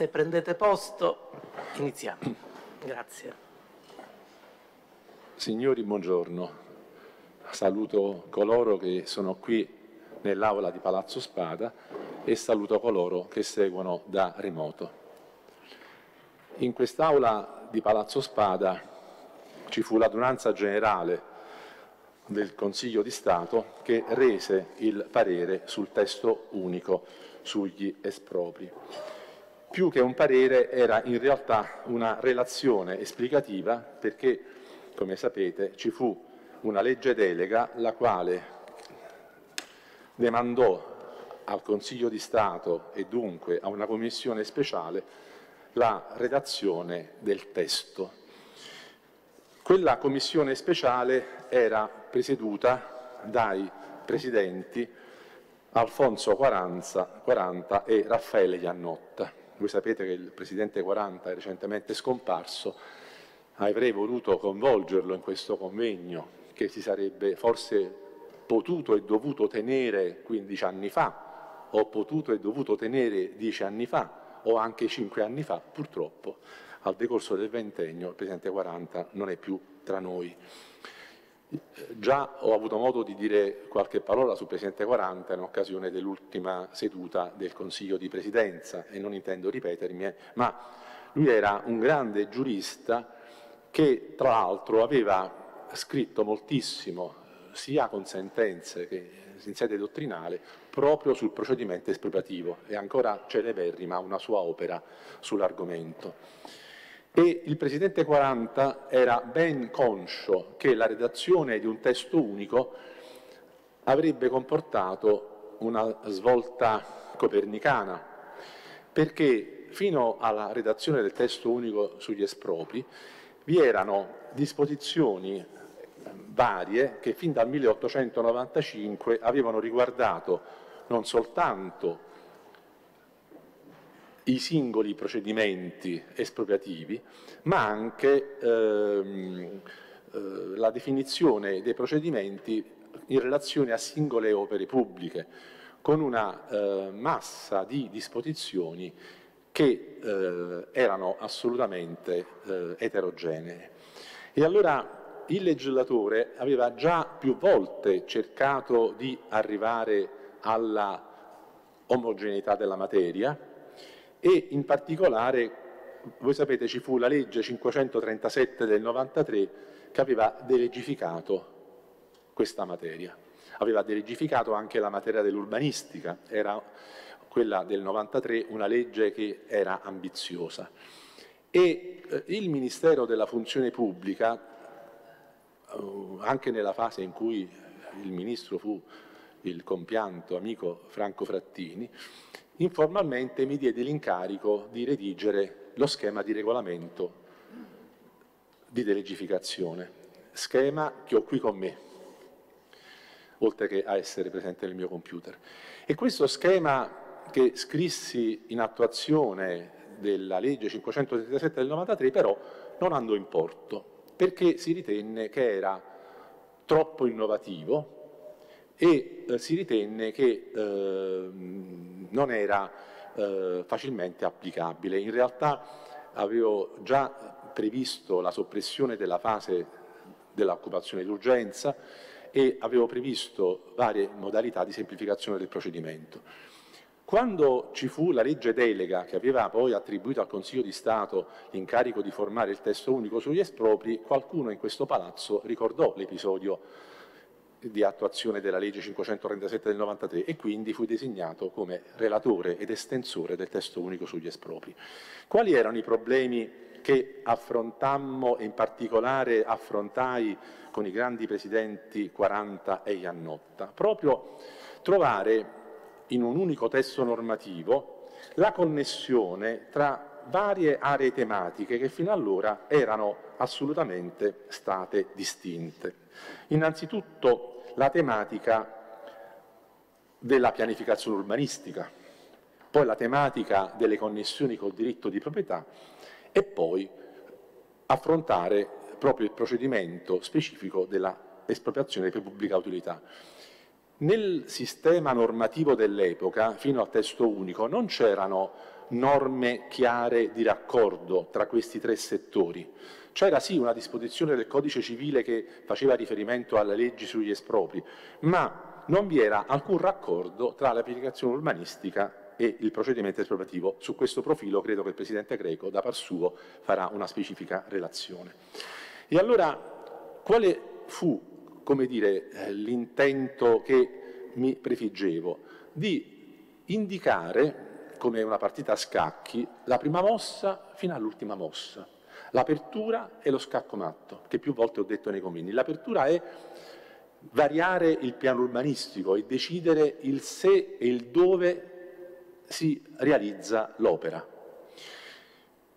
Se prendete posto, iniziamo. Grazie. Signori, buongiorno. Saluto coloro che sono qui nell'aula di Palazzo Spada e saluto coloro che seguono da remoto. In quest'aula di Palazzo Spada ci fu l'adunanza generale del Consiglio di Stato che rese il parere sul testo unico sugli espropri. Più che un parere era in realtà una relazione esplicativa perché, come sapete, ci fu una legge delega la quale demandò al Consiglio di Stato e dunque a una commissione speciale la redazione del testo. Quella commissione speciale era presieduta dai presidenti Alfonso Quaranza, 40 e Raffaele Iannotta. Voi sapete che il presidente 40 è recentemente scomparso, avrei voluto coinvolgerlo in questo convegno che si sarebbe forse potuto e dovuto tenere 15 anni fa, o potuto e dovuto tenere 10 anni fa, o anche 5 anni fa, purtroppo al decorso del ventennio il Presidente 40 non è più tra noi. Già ho avuto modo di dire qualche parola sul Presidente 40 in occasione dell'ultima seduta del Consiglio di Presidenza e non intendo ripetermi, eh, ma lui era un grande giurista che tra l'altro aveva scritto moltissimo sia con sentenze che in sede dottrinale proprio sul procedimento espropriativo. È ancora celeberrima una sua opera sull'argomento. E il Presidente 40 era ben conscio che la redazione di un testo unico avrebbe comportato una svolta copernicana, perché fino alla redazione del testo unico sugli espropri vi erano disposizioni varie che fin dal 1895 avevano riguardato non soltanto i singoli procedimenti espropriativi, ma anche ehm, eh, la definizione dei procedimenti in relazione a singole opere pubbliche, con una eh, massa di disposizioni che eh, erano assolutamente eh, eterogenee. E allora il legislatore aveva già più volte cercato di arrivare alla omogeneità della materia e in particolare, voi sapete, ci fu la legge 537 del 93 che aveva delegificato questa materia. Aveva delegificato anche la materia dell'urbanistica, era quella del 93 una legge che era ambiziosa. E eh, il Ministero della Funzione Pubblica Uh, anche nella fase in cui il ministro fu il compianto amico Franco Frattini, informalmente mi diede l'incarico di redigere lo schema di regolamento di delegificazione, schema che ho qui con me, oltre che a essere presente nel mio computer. E questo schema che scrissi in attuazione della legge 537 del 93 però non andò in porto perché si ritenne che era troppo innovativo e eh, si ritenne che eh, non era eh, facilmente applicabile. In realtà avevo già previsto la soppressione della fase dell'occupazione d'urgenza e avevo previsto varie modalità di semplificazione del procedimento. Quando ci fu la legge delega che aveva poi attribuito al Consiglio di Stato l'incarico di formare il testo unico sugli espropri, qualcuno in questo palazzo ricordò l'episodio di attuazione della legge 537 del 93 e quindi fui designato come relatore ed estensore del testo unico sugli espropri. Quali erano i problemi che affrontammo e in particolare affrontai con i grandi presidenti 40 e Iannotta? Proprio trovare in un unico testo normativo la connessione tra varie aree tematiche che fino allora erano assolutamente state distinte. Innanzitutto la tematica della pianificazione urbanistica, poi la tematica delle connessioni col diritto di proprietà e poi affrontare proprio il procedimento specifico della espropriazione per pubblica utilità. Nel sistema normativo dell'epoca, fino al testo unico, non c'erano norme chiare di raccordo tra questi tre settori. C'era sì una disposizione del codice civile che faceva riferimento alle leggi sugli espropri, ma non vi era alcun raccordo tra l'applicazione urbanistica e il procedimento espropriativo. Su questo profilo credo che il Presidente Greco, da par suo, farà una specifica relazione. E allora, quale fu eh, l'intento che mi prefiggevo? Di indicare come una partita a scacchi, la prima mossa fino all'ultima mossa. L'apertura e lo scacco matto, che più volte ho detto nei convegni. L'apertura è variare il piano urbanistico e decidere il se e il dove si realizza l'opera.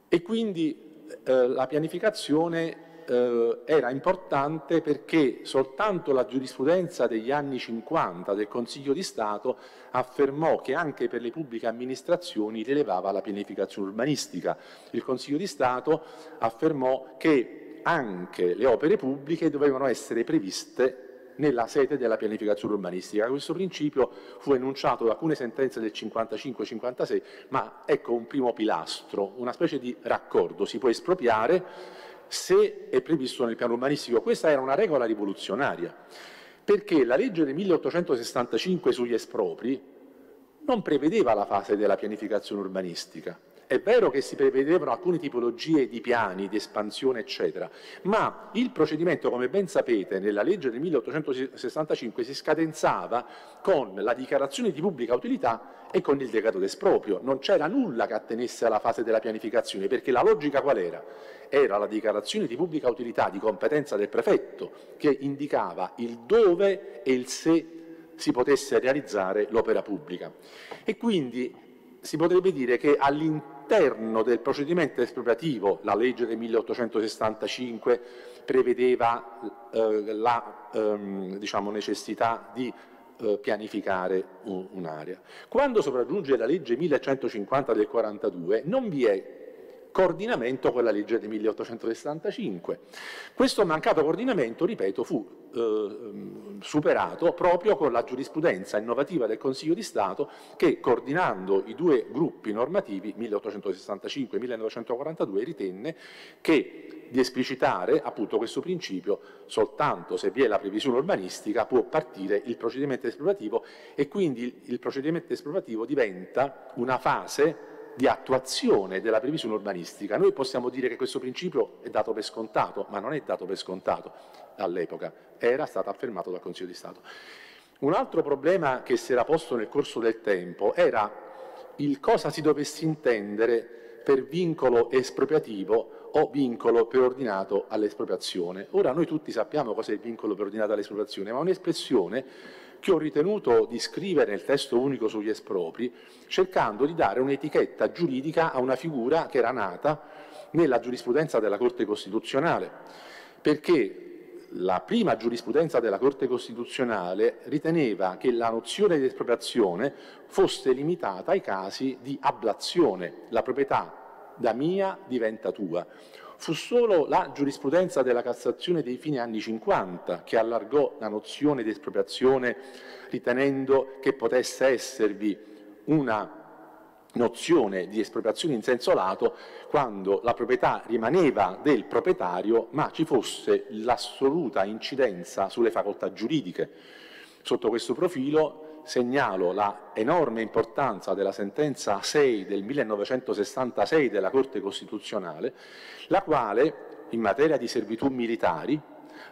E quindi eh, la pianificazione eh, era importante perché soltanto la giurisprudenza degli anni 50 del Consiglio di Stato affermò che anche per le pubbliche amministrazioni rilevava la pianificazione urbanistica. Il Consiglio di Stato affermò che anche le opere pubbliche dovevano essere previste nella sede della pianificazione urbanistica. Questo principio fu enunciato da alcune sentenze del 55-56, ma ecco un primo pilastro, una specie di raccordo. Si può espropriare se è previsto nel piano urbanistico. Questa era una regola rivoluzionaria, perché la legge del 1865 sugli espropri non prevedeva la fase della pianificazione urbanistica. È vero che si prevedevano alcune tipologie di piani, di espansione, eccetera, ma il procedimento, come ben sapete, nella legge del 1865 si scadenzava con la dichiarazione di pubblica utilità e con il decreto d'esproprio. Non c'era nulla che attenesse alla fase della pianificazione, perché la logica qual era? Era la dichiarazione di pubblica utilità di competenza del prefetto che indicava il dove e il se si potesse realizzare l'opera pubblica. E quindi si potrebbe dire che all'interno del procedimento espropriativo, la legge del 1865 prevedeva eh, la ehm, diciamo, necessità di eh, pianificare un'area. Quando sopraggiunge la legge 1150 del 42 non vi è coordinamento con la legge del 1865. Questo mancato coordinamento, ripeto, fu eh, superato proprio con la giurisprudenza innovativa del Consiglio di Stato che, coordinando i due gruppi normativi, 1865 e 1942, ritenne che di esplicitare appunto questo principio soltanto se vi è la previsione urbanistica può partire il procedimento espropriativo e quindi il procedimento espropriativo diventa una fase di attuazione della previsione urbanistica. Noi possiamo dire che questo principio è dato per scontato, ma non è dato per scontato all'epoca, era stato affermato dal Consiglio di Stato. Un altro problema che si era posto nel corso del tempo era il cosa si dovesse intendere per vincolo espropriativo o vincolo preordinato all'espropriazione. Ora noi tutti sappiamo cosa è il vincolo preordinato all'espropriazione, ma un'espressione che ho ritenuto di scrivere nel testo unico sugli espropri, cercando di dare un'etichetta giuridica a una figura che era nata nella giurisprudenza della Corte Costituzionale, perché la prima giurisprudenza della Corte Costituzionale riteneva che la nozione di espropriazione fosse limitata ai casi di ablazione, la proprietà da mia diventa tua. Fu solo la giurisprudenza della Cassazione dei fine anni 50 che allargò la nozione di espropriazione ritenendo che potesse esservi una nozione di espropriazione in senso lato quando la proprietà rimaneva del proprietario ma ci fosse l'assoluta incidenza sulle facoltà giuridiche. Sotto questo profilo segnalo la enorme importanza della sentenza 6 del 1966 della Corte Costituzionale, la quale, in materia di servitù militari,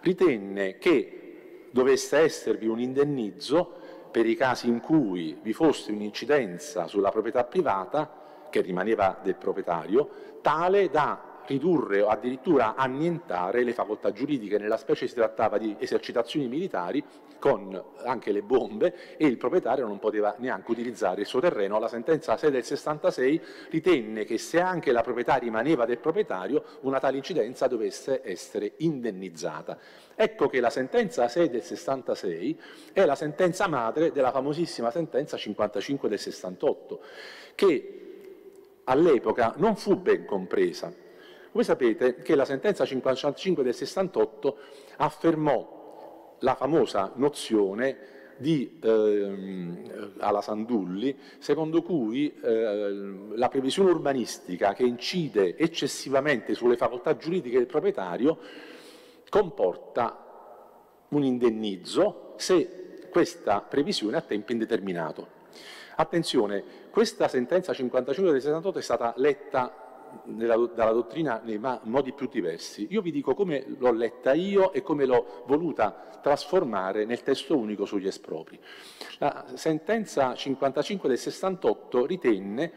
ritenne che dovesse esservi un indennizzo per i casi in cui vi fosse un'incidenza sulla proprietà privata, che rimaneva del proprietario, tale da ridurre o addirittura annientare le facoltà giuridiche. Nella specie si trattava di esercitazioni militari con anche le bombe e il proprietario non poteva neanche utilizzare il suo terreno. La sentenza 6 del 66 ritenne che se anche la proprietà rimaneva del proprietario, una tale incidenza dovesse essere indennizzata. Ecco che la sentenza 6 del 66 è la sentenza madre della famosissima sentenza 55 del 68, che all'epoca non fu ben compresa voi sapete che la sentenza 55 del 68 affermò la famosa nozione di, ehm, alla Sandulli, secondo cui eh, la previsione urbanistica che incide eccessivamente sulle facoltà giuridiche del proprietario comporta un indennizzo se questa previsione è a tempo indeterminato. Attenzione, questa sentenza 55 del 68 è stata letta nella, dalla dottrina nei modi più diversi. Io vi dico come l'ho letta io e come l'ho voluta trasformare nel testo unico sugli espropri. La sentenza 55 del 68 ritenne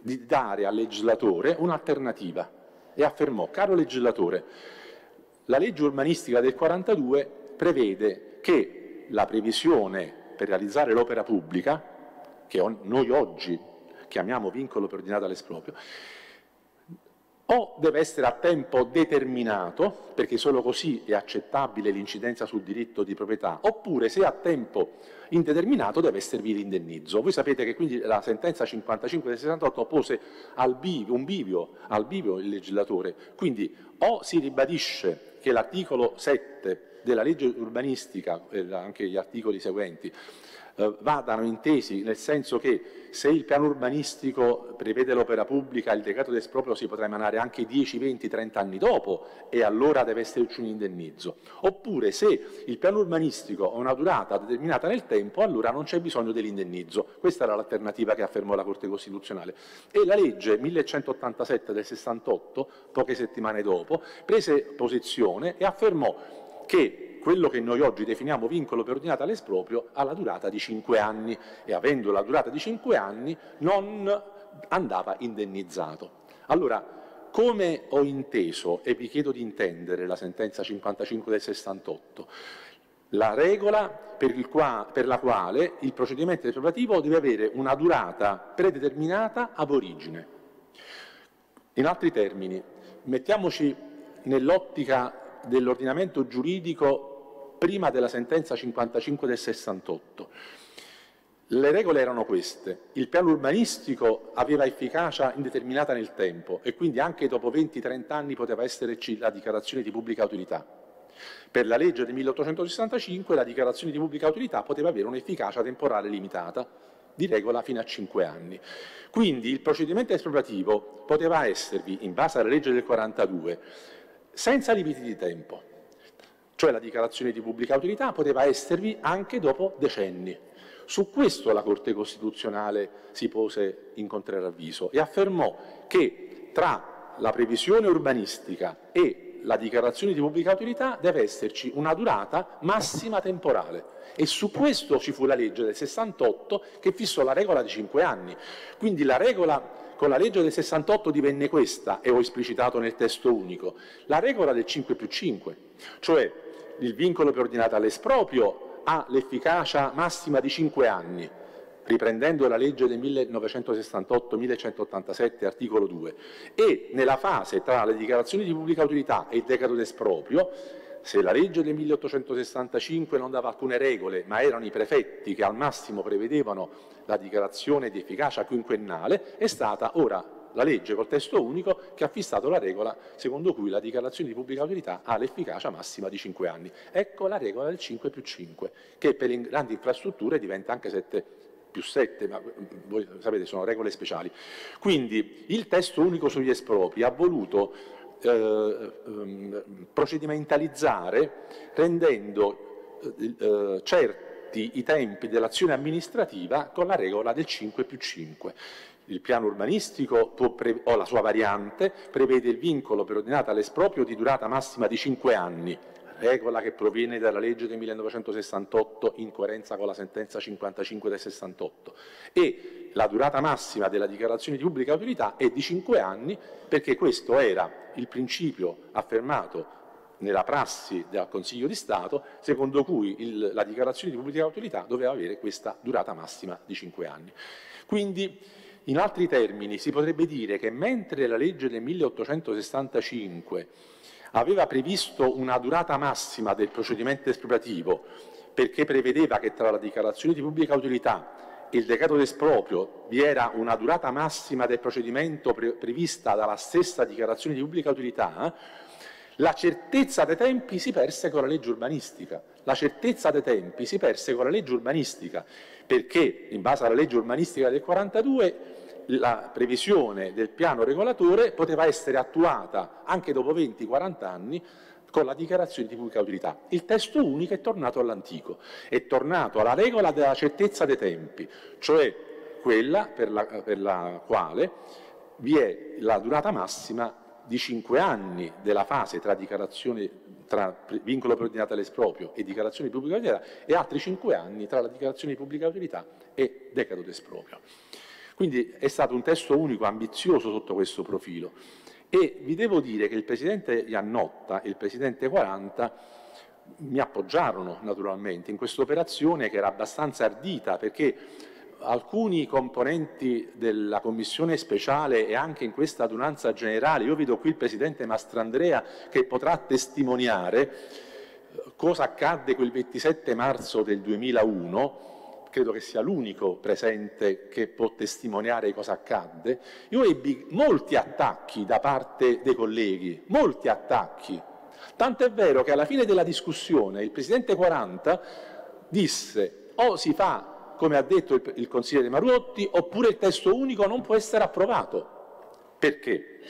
di dare al legislatore un'alternativa e affermò, caro legislatore, la legge urbanistica del 42 prevede che la previsione per realizzare l'opera pubblica, che noi oggi chiamiamo vincolo preordinato all'esproprio, o deve essere a tempo determinato, perché solo così è accettabile l'incidenza sul diritto di proprietà, oppure se a tempo indeterminato deve esservi l'indennizzo. Voi sapete che quindi la sentenza 55 del 68 pose al bivio, un bivio al bivio il legislatore, quindi o si ribadisce che l'articolo 7 della legge urbanistica, e anche gli articoli seguenti, eh, vadano intesi nel senso che se il piano urbanistico prevede l'opera pubblica, il decreto d'esproprio si potrà emanare anche 10, 20, 30 anni dopo e allora deve esserci un indennizzo. Oppure se il piano urbanistico ha una durata determinata nel tempo, allora non c'è bisogno dell'indennizzo. Questa era l'alternativa che affermò la Corte Costituzionale. E la legge 1187 del 68, poche settimane dopo, prese posizione e affermò che quello che noi oggi definiamo vincolo preordinato all'esproprio ha la durata di 5 anni e avendo la durata di 5 anni non andava indennizzato. Allora, come ho inteso e vi chiedo di intendere la sentenza 55 del 68? La regola per, qua, per la quale il procedimento espropriativo deve avere una durata predeterminata ab origine. In altri termini, mettiamoci nell'ottica dell'ordinamento giuridico prima della sentenza 55 del 68. Le regole erano queste. Il piano urbanistico aveva efficacia indeterminata nel tempo e quindi anche dopo 20-30 anni poteva esserci la dichiarazione di pubblica utilità. Per la legge del 1865 la dichiarazione di pubblica utilità poteva avere un'efficacia temporale limitata, di regola fino a 5 anni. Quindi il procedimento espropriativo poteva esservi, in base alla legge del 42, senza limiti di tempo cioè la dichiarazione di pubblica utilità, poteva esservi anche dopo decenni. Su questo la Corte Costituzionale si pose in contraravviso e affermò che tra la previsione urbanistica e la dichiarazione di pubblica utilità deve esserci una durata massima temporale e su questo ci fu la legge del 68 che fissò la regola di 5 anni. Quindi la regola con la legge del 68 divenne questa, e ho esplicitato nel testo unico, la regola del 5 più 5, cioè il vincolo preordinato all'esproprio ha l'efficacia massima di 5 anni, riprendendo la legge del 1968-1187, articolo 2, e nella fase tra le dichiarazioni di pubblica utilità e il decreto d'esproprio, se la legge del 1865 non dava alcune regole, ma erano i prefetti che al massimo prevedevano la dichiarazione di efficacia quinquennale, è stata ora la legge col testo unico che ha fissato la regola secondo cui la dichiarazione di pubblica utilità ha l'efficacia massima di 5 anni. Ecco la regola del 5 più 5, che per le grandi infrastrutture diventa anche 7 più 7, ma voi sapete sono regole speciali. Quindi il testo unico sugli espropri ha voluto eh, ehm, procedimentalizzare rendendo eh, eh certi i tempi dell'azione amministrativa con la regola del 5 più 5. Il piano urbanistico o la sua variante prevede il vincolo per ordinata all'esproprio di durata massima di 5 anni, regola che proviene dalla legge del 1968 in coerenza con la sentenza 55 del 68 e la durata massima della dichiarazione di pubblica utilità è di 5 anni perché questo era il principio affermato nella prassi del Consiglio di Stato secondo cui il, la dichiarazione di pubblica utilità doveva avere questa durata massima di 5 anni. Quindi in altri termini, si potrebbe dire che mentre la legge del 1865 aveva previsto una durata massima del procedimento espropriativo perché prevedeva che tra la dichiarazione di pubblica utilità e il decreto d'esproprio vi era una durata massima del procedimento pre prevista dalla stessa dichiarazione di pubblica utilità, La certezza dei tempi si perse con la legge urbanistica. La certezza dei tempi si perse con la legge urbanistica, perché in base alla legge urbanistica del 42 la previsione del piano regolatore poteva essere attuata anche dopo 20-40 anni con la dichiarazione di pubblica utilità. Il testo unico è tornato all'antico, è tornato alla regola della certezza dei tempi, cioè quella per la, per la quale vi è la durata massima di cinque anni della fase tra, tra vincolo preordinato all'esproprio e dichiarazione di pubblica utilità e altri cinque anni tra la dichiarazione di pubblica utilità e decreto d'esproprio. Quindi è stato un testo unico ambizioso sotto questo profilo e vi devo dire che il Presidente Iannotta e il Presidente 40 mi appoggiarono naturalmente in questa operazione che era abbastanza ardita perché alcuni componenti della commissione speciale e anche in questa adunanza generale, io vedo qui il Presidente Mastrandrea che potrà testimoniare eh, cosa accadde quel 27 marzo del 2001, credo che sia l'unico presente che può testimoniare cosa accadde, io ebbi molti attacchi da parte dei colleghi, molti attacchi. Tanto è vero che alla fine della discussione il Presidente 40 disse o si fa come ha detto il, il consigliere Maruotti oppure il testo unico non può essere approvato. Perché?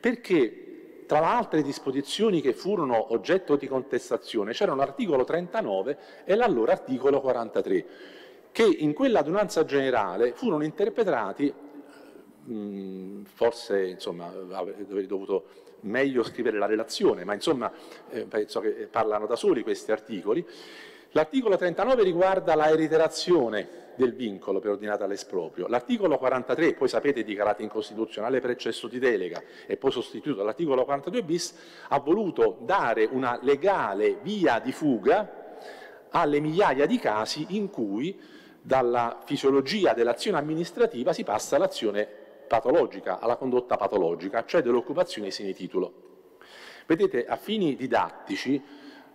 Perché tra le altre disposizioni che furono oggetto di contestazione c'era l'articolo 39 e l'allora articolo 43 che in quella adunanza generale furono interpretati, mh, forse insomma, avrei dovuto meglio scrivere la relazione, ma insomma eh, penso che parlano da soli questi articoli. L'articolo 39 riguarda la reiterazione del vincolo per ordinata all'esproprio. L'articolo 43, poi sapete dichiarato incostituzionale per eccesso di delega e poi sostituito dall'articolo 42 bis, ha voluto dare una legale via di fuga alle migliaia di casi in cui dalla fisiologia dell'azione amministrativa si passa all'azione patologica, alla condotta patologica, cioè dell'occupazione sine titolo. Vedete, a fini didattici,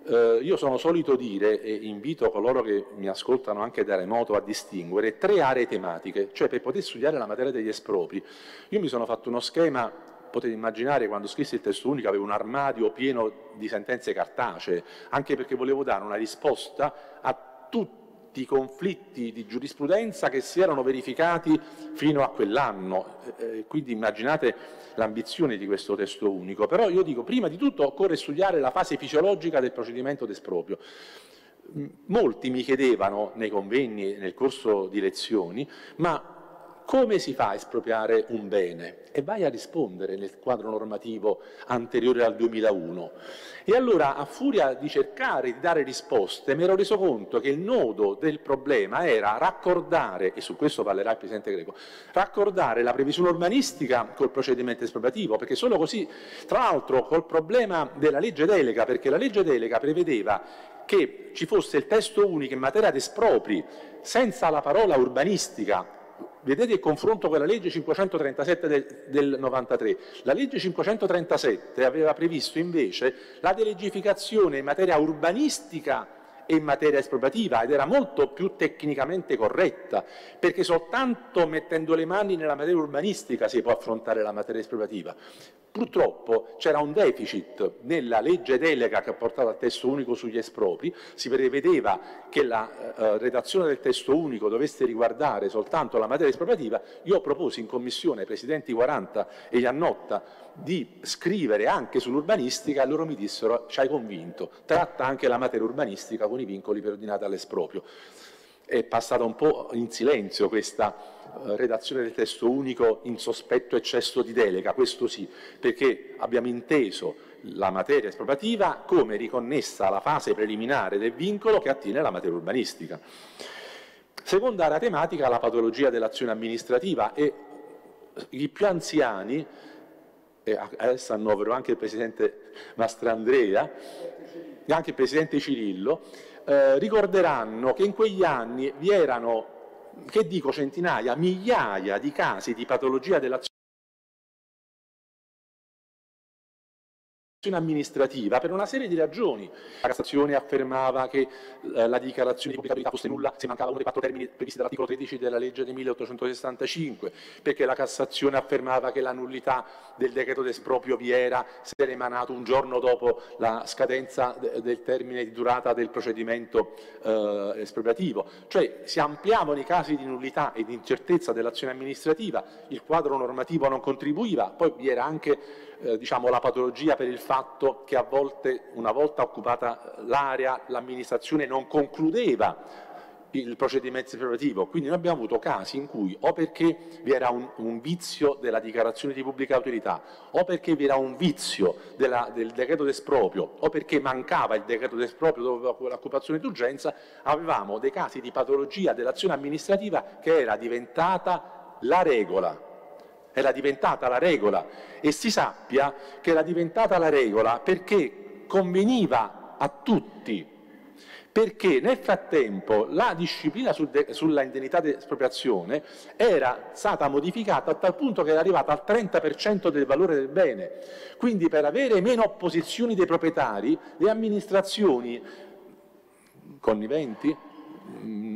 eh, io sono solito dire, e invito coloro che mi ascoltano anche da remoto a distinguere, tre aree tematiche, cioè per poter studiare la materia degli espropri. Io mi sono fatto uno schema potete immaginare quando scrissi il testo unico avevo un armadio pieno di sentenze cartacee, anche perché volevo dare una risposta a tutti i conflitti di giurisprudenza che si erano verificati fino a quell'anno. Eh, quindi immaginate l'ambizione di questo testo unico. Però io dico, prima di tutto occorre studiare la fase fisiologica del procedimento d'esproprio. Molti mi chiedevano nei convegni, nel corso di lezioni, ma come si fa a espropriare un bene? E vai a rispondere nel quadro normativo anteriore al 2001. E allora, a furia di cercare di dare risposte, mi ero reso conto che il nodo del problema era raccordare, e su questo parlerà il Presidente Greco, raccordare la previsione urbanistica col procedimento espropriativo, perché solo così, tra l'altro col problema della legge delega, perché la legge delega prevedeva che ci fosse il testo unico in materia di espropri senza la parola urbanistica Vedete il confronto con la legge 537 del, del 93. La legge 537 aveva previsto invece la delegificazione in materia urbanistica in materia espropriativa ed era molto più tecnicamente corretta, perché soltanto mettendo le mani nella materia urbanistica si può affrontare la materia espropriativa. Purtroppo c'era un deficit nella legge delega che ha portato al testo unico sugli espropri, si prevedeva che la eh, redazione del testo unico dovesse riguardare soltanto la materia espropriativa, io proposi in commissione ai presidenti 40 e Iannotta di scrivere anche sull'urbanistica loro mi dissero ci hai convinto, tratta anche la materia urbanistica con i vincoli preordinati all'esproprio. È passata un po' in silenzio questa eh, redazione del testo unico in sospetto eccesso di delega, questo sì, perché abbiamo inteso la materia espropriativa come riconnessa alla fase preliminare del vincolo che attiene alla materia urbanistica. Seconda area tematica, la patologia dell'azione amministrativa e i più anziani, e adesso annovero anche il Presidente Mastrandrea, e anche il Presidente Cirillo, eh, ricorderanno che in quegli anni vi erano che dico centinaia, migliaia di casi di patologia dell'azione amministrativa per una serie di ragioni. La Cassazione affermava che eh, la dichiarazione di pubblicabilità fosse nulla se mancava uno dei quattro termini previsti dall'articolo 13 della legge del 1865, perché la Cassazione affermava che la nullità del decreto d'esproprio vi era se era emanato un giorno dopo la scadenza de del termine di durata del procedimento eh, espropriativo. Cioè si ampliavano i casi di nullità e di incertezza dell'azione amministrativa, il quadro normativo non contribuiva, poi vi era anche eh, diciamo, la patologia per il fatto che a volte, una volta occupata l'area, l'amministrazione non concludeva il procedimento espropriativo. Quindi noi abbiamo avuto casi in cui o perché vi era un, un, vizio della dichiarazione di pubblica utilità o perché vi era un vizio della, del decreto d'esproprio o perché mancava il decreto d'esproprio dopo l'occupazione d'urgenza, avevamo dei casi di patologia dell'azione amministrativa che era diventata la regola era diventata la regola e si sappia che era diventata la regola perché conveniva a tutti, perché nel frattempo la disciplina sul sulla indennità di espropriazione era stata modificata a tal punto che era arrivata al 30% del valore del bene. Quindi per avere meno opposizioni dei proprietari, le amministrazioni conniventi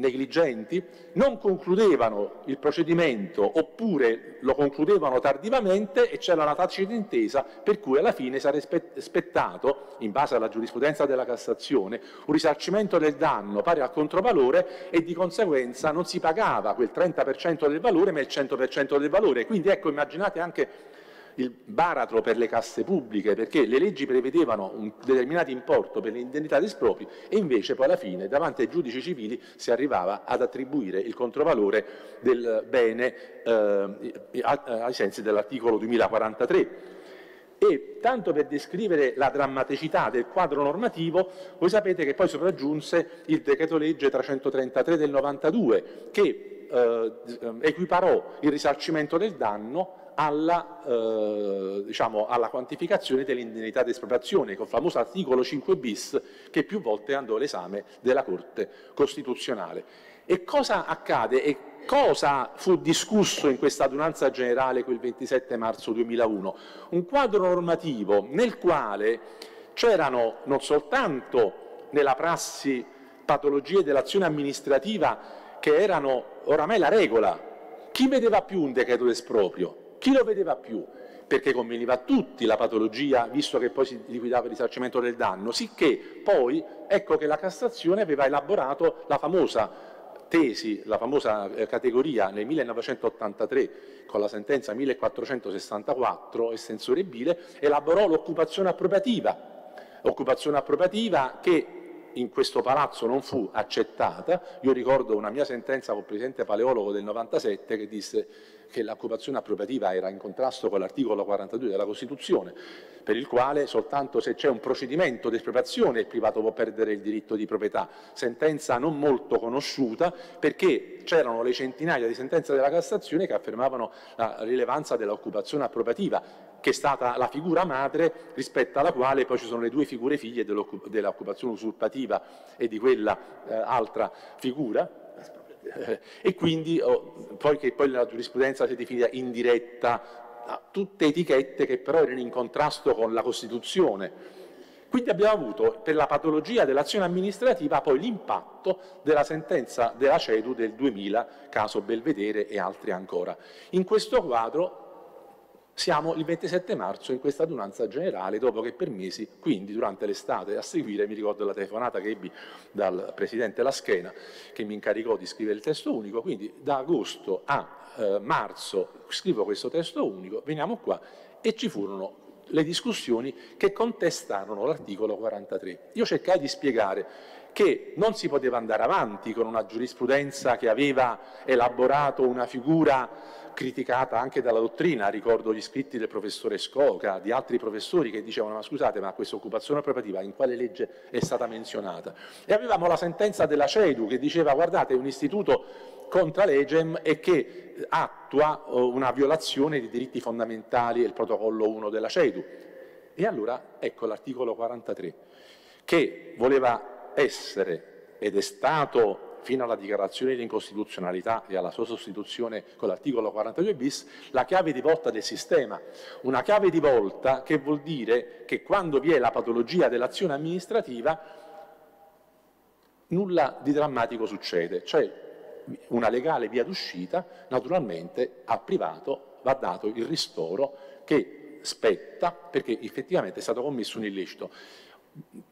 negligenti non concludevano il procedimento oppure lo concludevano tardivamente e c'era una tacita intesa per cui alla fine sarebbe spettato, in base alla giurisprudenza della Cassazione, un risarcimento del danno pari al controvalore e di conseguenza non si pagava quel 30% del valore ma il 100% del valore. Quindi ecco, immaginate anche il baratro per le casse pubbliche, perché le leggi prevedevano un determinato importo per le indennità di espropri e invece poi alla fine davanti ai giudici civili si arrivava ad attribuire il controvalore del bene eh, ai sensi dell'articolo 2043. E tanto per descrivere la drammaticità del quadro normativo, voi sapete che poi sopraggiunse il decreto legge 333 del 92 che eh, equiparò il risarcimento del danno alla, eh, diciamo, alla quantificazione dell'indennità di espropriazione, col famoso articolo 5 bis che più volte andò all'esame della Corte Costituzionale. E cosa accade e cosa fu discusso in questa adunanza generale quel 27 marzo 2001? Un quadro normativo nel quale c'erano non soltanto nella prassi patologie dell'azione amministrativa che erano oramai la regola. Chi vedeva più un decreto d'esproprio? Chi lo vedeva più? Perché conveniva a tutti la patologia, visto che poi si liquidava il risarcimento del danno, sicché poi ecco che la Cassazione aveva elaborato la famosa tesi, la famosa eh, categoria nel 1983 con la sentenza 1464 estensore bile, elaborò l'occupazione appropriativa, occupazione appropriativa che in questo palazzo non fu accettata. Io ricordo una mia sentenza con il Presidente Paleologo del 97 che disse che l'occupazione appropriativa era in contrasto con l'articolo 42 della Costituzione, per il quale soltanto se c'è un procedimento di espropriazione il privato può perdere il diritto di proprietà. Sentenza non molto conosciuta perché c'erano le centinaia di sentenze della Cassazione che affermavano la rilevanza dell'occupazione appropriativa che è stata la figura madre rispetto alla quale poi ci sono le due figure figlie dell'occupazione usurpativa e di quella eh, altra figura, e quindi oh, poi che poi la giurisprudenza si definita indiretta, tutte etichette che però erano in contrasto con la Costituzione. Quindi abbiamo avuto per la patologia dell'azione amministrativa poi l'impatto della sentenza della CEDU del 2000, caso Belvedere e altri ancora. In questo quadro siamo il 27 marzo in questa adunanza generale, dopo che per mesi, quindi durante l'estate a seguire, mi ricordo la telefonata che ebbi dal Presidente Laschena, che mi incaricò di scrivere il testo unico, quindi da agosto a eh, marzo scrivo questo testo unico, veniamo qua e ci furono le discussioni che contestarono l'articolo 43. Io cercai di spiegare che non si poteva andare avanti con una giurisprudenza che aveva elaborato una figura criticata anche dalla dottrina, ricordo gli scritti del professore Scoca, di altri professori che dicevano ma scusate ma questa occupazione operativa in quale legge è stata menzionata? E avevamo la sentenza della CEDU che diceva guardate è un istituto contra legem e che attua oh, una violazione di diritti fondamentali, il protocollo 1 della CEDU. E allora ecco l'articolo 43 che voleva essere ed è stato fino alla dichiarazione di incostituzionalità e alla sua sostituzione con l'articolo 42 bis, la chiave di volta del sistema. Una chiave di volta che vuol dire che quando vi è la patologia dell'azione amministrativa nulla di drammatico succede, cioè una legale via d'uscita, naturalmente al privato va dato il ristoro che spetta perché effettivamente è stato commesso un illecito.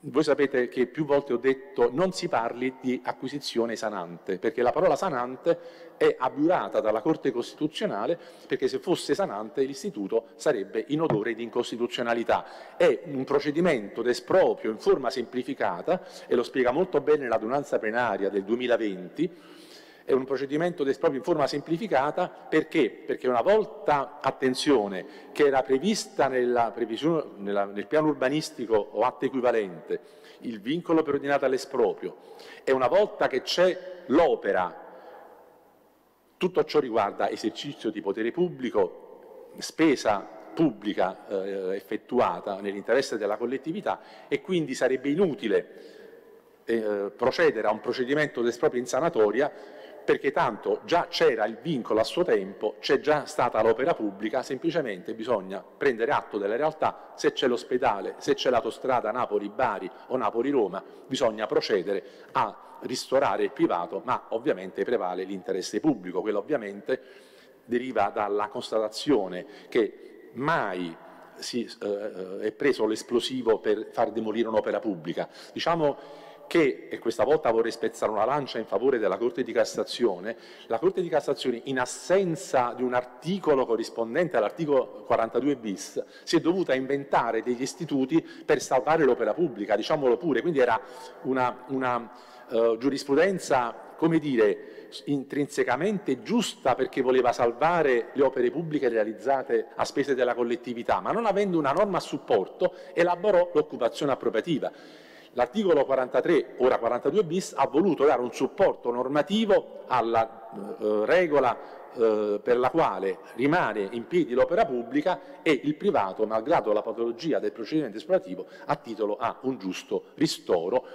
Voi sapete che più volte ho detto non si parli di acquisizione sanante, perché la parola sanante è abiurata dalla Corte Costituzionale, perché se fosse sanante l'istituto sarebbe in odore di incostituzionalità. È un procedimento d'esproprio in forma semplificata, e lo spiega molto bene l'adunanza plenaria del 2020, è un procedimento d'esproprio in forma semplificata perché? Perché una volta, attenzione, che era prevista nella nella, nel piano urbanistico o atto equivalente il vincolo preordinato all'esproprio e una volta che c'è l'opera, tutto ciò riguarda esercizio di potere pubblico, spesa pubblica eh, effettuata nell'interesse della collettività e quindi sarebbe inutile eh, procedere a un procedimento d'esproprio in sanatoria perché tanto già c'era il vincolo a suo tempo, c'è già stata l'opera pubblica, semplicemente bisogna prendere atto delle realtà, se c'è l'ospedale, se c'è l'autostrada Napoli-Bari o Napoli-Roma, bisogna procedere a ristorare il privato, ma ovviamente prevale l'interesse pubblico, quello ovviamente deriva dalla constatazione che mai si eh, è preso l'esplosivo per far demolire un'opera pubblica. Diciamo che, e questa volta vorrei spezzare una lancia in favore della Corte di Cassazione, la Corte di Cassazione in assenza di un articolo corrispondente all'articolo 42 bis si è dovuta inventare degli istituti per salvare l'opera pubblica, diciamolo pure, quindi era una, una uh, giurisprudenza, come dire, intrinsecamente giusta perché voleva salvare le opere pubbliche realizzate a spese della collettività, ma non avendo una norma a supporto elaborò l'occupazione appropriativa. L'articolo 43, ora 42 bis, ha voluto dare un supporto normativo alla eh, regola eh, per la quale rimane in piedi l'opera pubblica e il privato, malgrado la patologia del procedimento esplorativo, ha titolo a un giusto ristoro.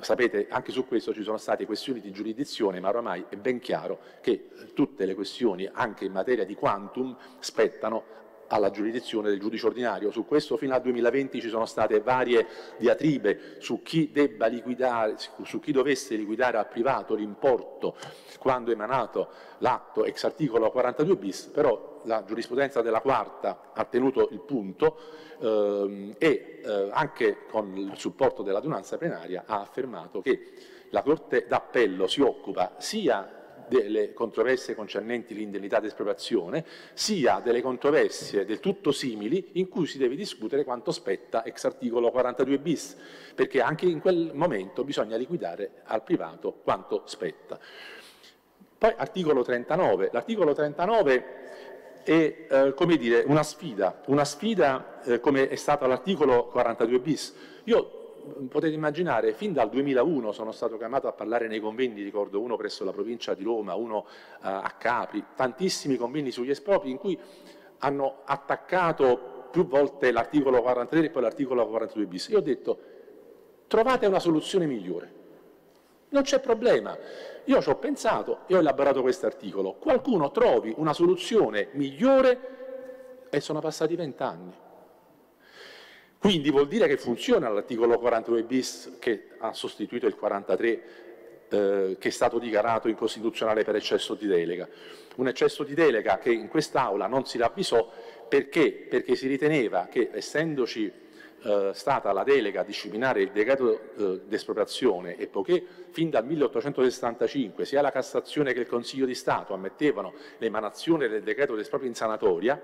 Sapete, anche su questo ci sono state questioni di giurisdizione, ma oramai è ben chiaro che tutte le questioni, anche in materia di quantum, spettano alla giurisdizione del giudice ordinario. Su questo fino al 2020 ci sono state varie diatribe su chi, su chi dovesse liquidare al privato l'importo quando emanato l'atto ex articolo 42 bis, però la giurisprudenza della quarta ha tenuto il punto ehm, e eh, anche con il supporto dell'adunanza plenaria ha affermato che la Corte d'Appello si occupa sia delle controversie concernenti l'indennità di espropriazione, sia delle controversie del tutto simili in cui si deve discutere quanto spetta ex articolo 42 bis, perché anche in quel momento bisogna liquidare al privato quanto spetta. Poi articolo 39. L'articolo 39 è eh, come dire, una sfida, una sfida eh, come è stata l'articolo 42 bis. Io potete immaginare, fin dal 2001 sono stato chiamato a parlare nei convegni, ricordo uno presso la provincia di Roma, uno uh, a Capri, tantissimi convegni sugli espropri in cui hanno attaccato più volte l'articolo 43 e poi l'articolo 42 bis. Io ho detto, trovate una soluzione migliore. Non c'è problema. Io ci ho pensato e ho elaborato questo articolo. Qualcuno trovi una soluzione migliore e sono passati vent'anni. Quindi vuol dire che funziona l'articolo 42 bis che ha sostituito il 43 eh, che è stato dichiarato incostituzionale per eccesso di delega. Un eccesso di delega che in quest'Aula non si ravvisò perché? Perché si riteneva che essendoci eh, stata la delega a disciplinare il decreto eh, d'espropriazione e poiché fin dal 1865 sia la Cassazione che il Consiglio di Stato ammettevano l'emanazione del decreto d'esproprio in sanatoria,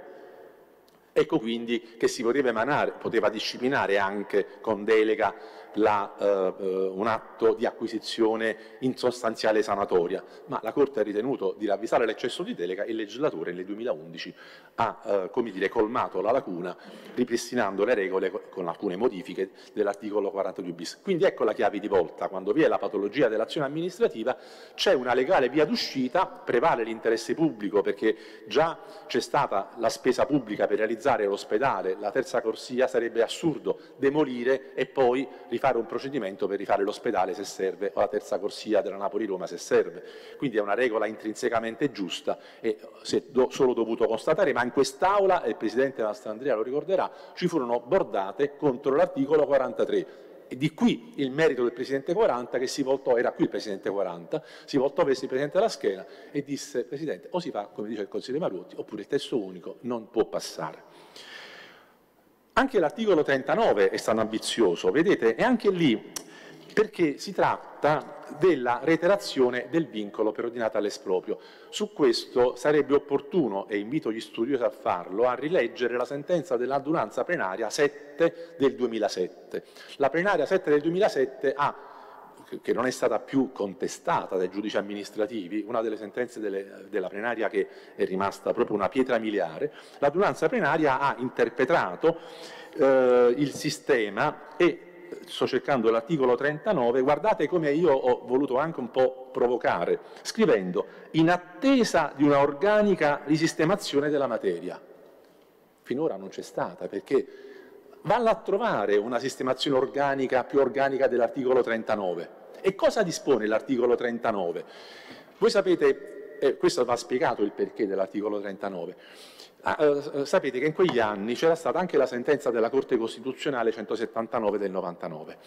Ecco quindi che si poteva emanare, poteva disciplinare anche con delega la, eh, eh, un atto di acquisizione in sostanziale sanatoria, ma la Corte ha ritenuto di ravvisare l'eccesso di delega e il legislatore nel 2011 ha eh, dire, colmato la lacuna ripristinando le regole con alcune modifiche dell'articolo 42 bis. Quindi ecco la chiave di volta, quando vi è la patologia dell'azione amministrativa c'è una legale via d'uscita, prevale l'interesse pubblico perché già c'è stata la spesa pubblica per realizzare l'ospedale, la terza corsia sarebbe assurdo demolire e poi rifare fare un procedimento per rifare l'ospedale se serve o la terza corsia della Napoli-Roma se serve. Quindi è una regola intrinsecamente giusta e si è do, solo dovuto constatare, ma in quest'Aula, e il Presidente Mastandrea lo ricorderà, ci furono bordate contro l'articolo 43 e di qui il merito del Presidente 40 che si voltò, era qui il Presidente 40, si voltò verso il Presidente alla schiena e disse Presidente o si fa come dice il Consiglio Maruotti oppure il testo unico non può passare. Anche l'articolo 39 è stato ambizioso, vedete, e anche lì perché si tratta della reiterazione del vincolo per ordinata all'esproprio. Su questo sarebbe opportuno, e invito gli studiosi a farlo, a rileggere la sentenza dell'adunanza plenaria 7 del 2007. La plenaria 7 del 2007 ha che non è stata più contestata dai giudici amministrativi, una delle sentenze delle, della plenaria che è rimasta proprio una pietra miliare, l'adunanza plenaria ha interpretato eh, il sistema e sto cercando l'articolo 39, guardate come io ho voluto anche un po' provocare, scrivendo in attesa di una organica risistemazione della materia. Finora non c'è stata perché valla a trovare una sistemazione organica, più organica dell'articolo 39. E cosa dispone l'articolo 39? Voi sapete, eh, questo va spiegato il perché dell'articolo 39, Ah, eh, sapete che in quegli anni c'era stata anche la sentenza della Corte Costituzionale 179 del 99.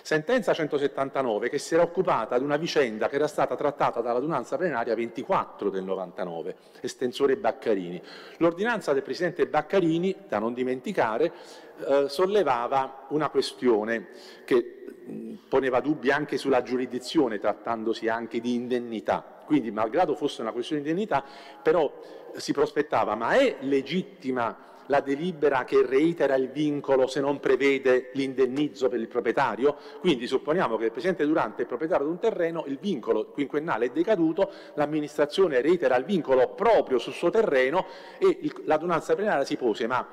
Sentenza 179 che si era occupata di una vicenda che era stata trattata dall'adunanza plenaria 24 del 99, estensore Baccarini. L'ordinanza del Presidente Baccarini, da non dimenticare, eh, sollevava una questione che mh, poneva dubbi anche sulla giurisdizione, trattandosi anche di indennità. Quindi, malgrado fosse una questione di indennità, però si prospettava, ma è legittima la delibera che reitera il vincolo se non prevede l'indennizzo per il proprietario? Quindi supponiamo che il Presidente Durante è proprietario di un terreno, il vincolo quinquennale è decaduto, l'amministrazione reitera il vincolo proprio sul suo terreno e l'adunanza plenaria si pose ma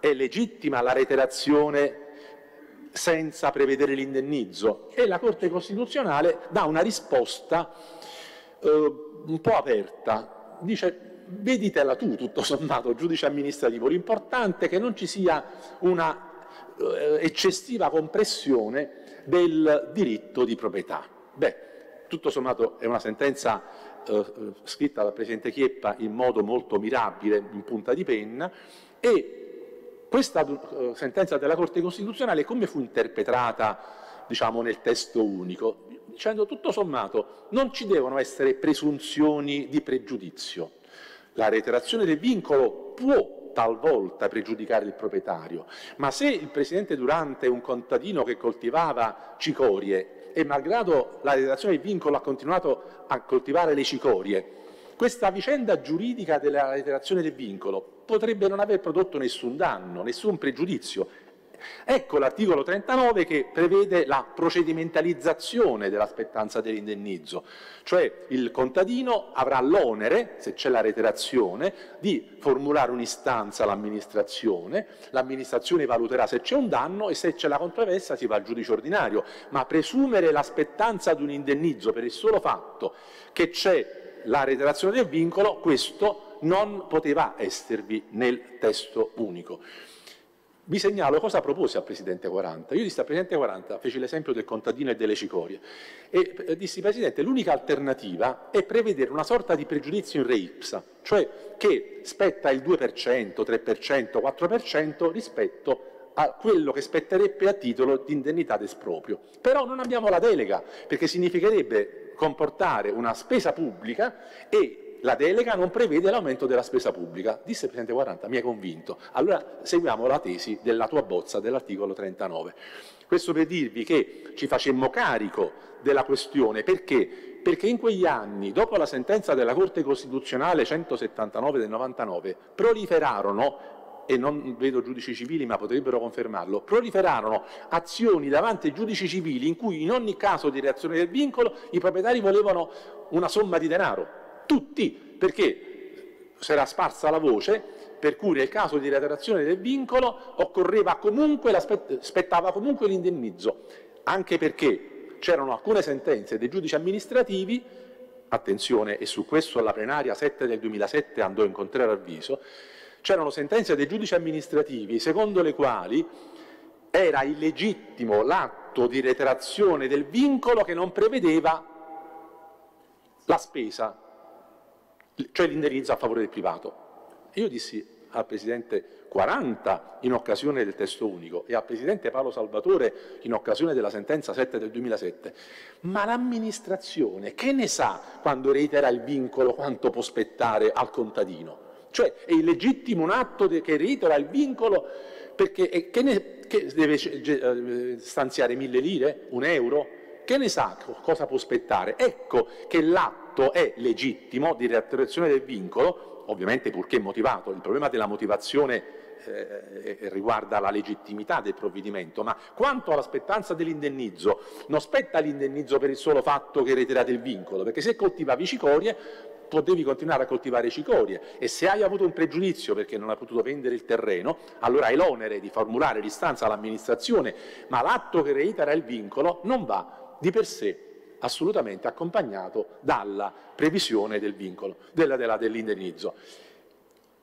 è legittima la reiterazione senza prevedere l'indennizzo? E la Corte Costituzionale dà una risposta un po' aperta, dice veditela tu, tutto sommato, giudice amministrativo. L'importante è che non ci sia una eh, eccessiva compressione del diritto di proprietà. Beh, tutto sommato è una sentenza eh, scritta dal Presidente Chieppa in modo molto mirabile, in punta di penna, e questa eh, sentenza della Corte Costituzionale come fu interpretata diciamo, nel testo unico? Dicendo tutto sommato non ci devono essere presunzioni di pregiudizio. La reiterazione del vincolo può talvolta pregiudicare il proprietario, ma se il Presidente Durante è un contadino che coltivava cicorie e malgrado la reiterazione del vincolo ha continuato a coltivare le cicorie, questa vicenda giuridica della reiterazione del vincolo potrebbe non aver prodotto nessun danno, nessun pregiudizio Ecco l'articolo 39 che prevede la procedimentalizzazione della spettanza dell'indennizzo, cioè il contadino avrà l'onere, se c'è la reiterazione, di formulare un'istanza all'amministrazione, l'amministrazione valuterà se c'è un danno e se c'è la controversia si va al giudice ordinario, ma presumere la spettanza di un indennizzo per il solo fatto che c'è la reiterazione del vincolo, questo non poteva esservi nel testo unico. Vi segnalo cosa propose al Presidente 40. Io dissi al Presidente 40, feci l'esempio del contadino e delle cicorie, e eh, dissi Presidente, l'unica alternativa è prevedere una sorta di pregiudizio in re ipsa, cioè che spetta il 2%, 3%, 4% rispetto a quello che spetterebbe a titolo di indennità d'esproprio. Però non abbiamo la delega, perché significherebbe comportare una spesa pubblica e la delega non prevede l'aumento della spesa pubblica. Disse il Presidente 40, mi hai convinto. Allora seguiamo la tesi della tua bozza dell'articolo 39. Questo per dirvi che ci facemmo carico della questione perché? Perché in quegli anni, dopo la sentenza della Corte Costituzionale 179 del 99, proliferarono e non vedo giudici civili ma potrebbero confermarlo, proliferarono azioni davanti ai giudici civili in cui in ogni caso di reazione del vincolo i proprietari volevano una somma di denaro tutti, perché si era sparsa la voce per cui nel caso di reiterazione del vincolo occorreva comunque, spettava comunque l'indennizzo, anche perché c'erano alcune sentenze dei giudici amministrativi, attenzione, e su questo la plenaria 7 del 2007 andò in contrario avviso, c'erano sentenze dei giudici amministrativi secondo le quali era illegittimo l'atto di reiterazione del vincolo che non prevedeva la spesa, cioè l'indennizzo a favore del privato. Io dissi al Presidente 40 in occasione del testo unico e al Presidente Paolo Salvatore in occasione della sentenza 7 del 2007, ma l'amministrazione che ne sa quando reitera il vincolo quanto può spettare al contadino? Cioè è illegittimo un atto che reitera il vincolo perché che, ne, che deve eh, stanziare mille lire, un euro? Che ne sa cosa può spettare? Ecco che l'atto è legittimo di reiterazione del vincolo ovviamente purché motivato, il problema della motivazione eh, eh, riguarda la legittimità del provvedimento, ma quanto alla spettanza dell'indennizzo, non spetta l'indennizzo per il solo fatto che ritirate il vincolo, perché se coltivavi cicorie potevi continuare a coltivare cicorie e se hai avuto un pregiudizio perché non hai potuto vendere il terreno, allora hai l'onere di formulare l'istanza all'amministrazione, ma l'atto che reitera il vincolo non va di per sé assolutamente accompagnato dalla previsione del vincolo, dell'indennizzo.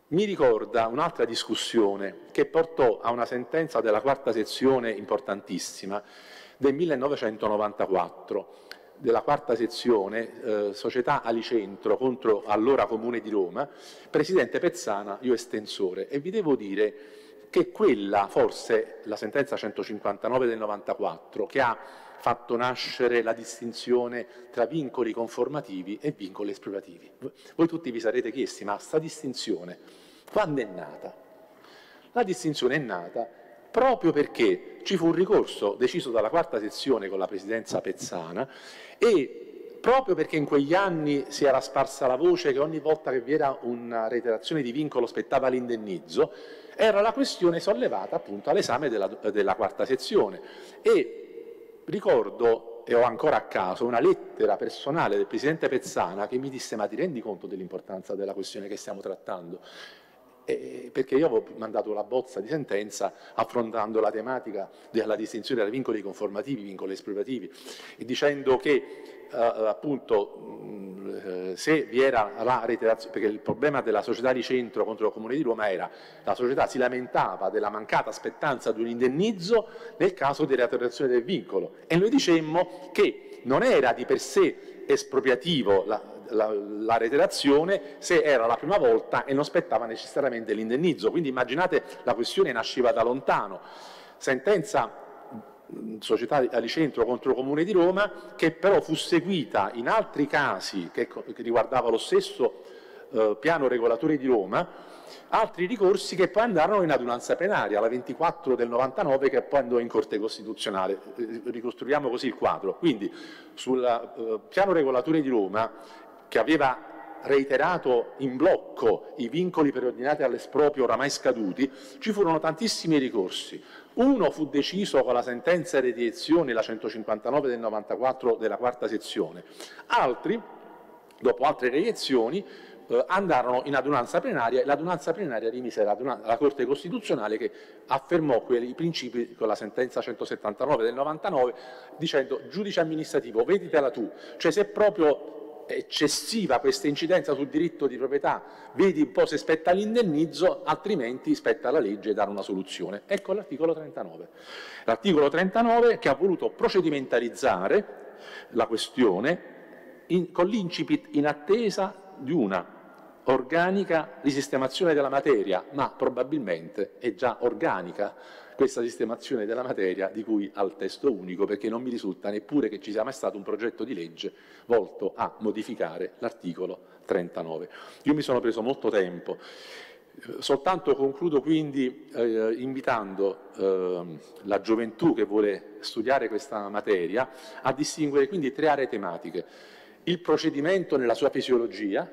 Mi ricorda un'altra discussione che portò a una sentenza della quarta sezione importantissima del 1994 della quarta sezione, eh, società Alicentro contro allora Comune di Roma, Presidente Pezzana, io estensore, e vi devo dire che quella, forse la sentenza 159 del 94, che ha fatto nascere la distinzione tra vincoli conformativi e vincoli espropriativi. Voi tutti vi sarete chiesti, ma questa distinzione quando è nata? La distinzione è nata proprio perché ci fu un ricorso deciso dalla quarta sezione con la presidenza Pezzana e proprio perché in quegli anni si era sparsa la voce che ogni volta che vi era una reiterazione di vincolo spettava l'indennizzo, era la questione sollevata appunto all'esame della, della quarta sezione e ricordo, e ho ancora a caso, una lettera personale del Presidente Pezzana che mi disse ma ti rendi conto dell'importanza della questione che stiamo trattando? Eh, perché io avevo mandato la bozza di sentenza affrontando la tematica della distinzione tra vincoli conformativi e vincoli espropriativi e dicendo che appunto mh, eh, se vi era la reiterazione, perché il problema della società di centro contro il Comune di Roma era la società si lamentava della mancata aspettanza di un indennizzo nel caso di reiterazione del vincolo e noi dicemmo che non era di per sé espropriativo la, la, la, reiterazione se era la prima volta e non spettava necessariamente l'indennizzo. Quindi immaginate la questione nasceva da lontano. Sentenza società Alicentro contro il Comune di Roma, che però fu seguita in altri casi che, che riguardava lo stesso eh, piano regolatore di Roma, altri ricorsi che poi andarono in adunanza plenaria, la 24 del 99 che poi andò in Corte Costituzionale. Eh, ricostruiamo così il quadro. Quindi sul eh, piano regolatore di Roma che aveva reiterato in blocco i vincoli preordinati all'esproprio oramai scaduti, ci furono tantissimi ricorsi. Uno fu deciso con la sentenza di direzione, la 159 del 94 della quarta sezione. Altri, dopo altre reiezioni, eh, andarono in adunanza plenaria e l'adunanza plenaria rimise la, la Corte Costituzionale che affermò quei principi con la sentenza 179 del 99 dicendo giudice amministrativo, veditela tu, cioè se proprio eccessiva questa incidenza sul diritto di proprietà, vedi un po' se spetta l'indennizzo, altrimenti spetta la legge dare una soluzione. Ecco l'articolo 39. L'articolo 39 che ha voluto procedimentalizzare la questione in, con l'incipit in attesa di una organica risistemazione della materia, ma probabilmente è già organica questa sistemazione della materia di cui al testo unico, perché non mi risulta neppure che ci sia mai stato un progetto di legge volto a modificare l'articolo 39. Io mi sono preso molto tempo, soltanto concludo quindi eh, invitando eh, la gioventù che vuole studiare questa materia a distinguere quindi tre aree tematiche. Il procedimento nella sua fisiologia,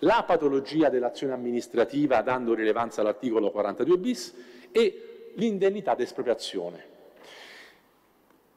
la patologia dell'azione amministrativa dando rilevanza all'articolo 42 bis e l'indennità d'espropriazione.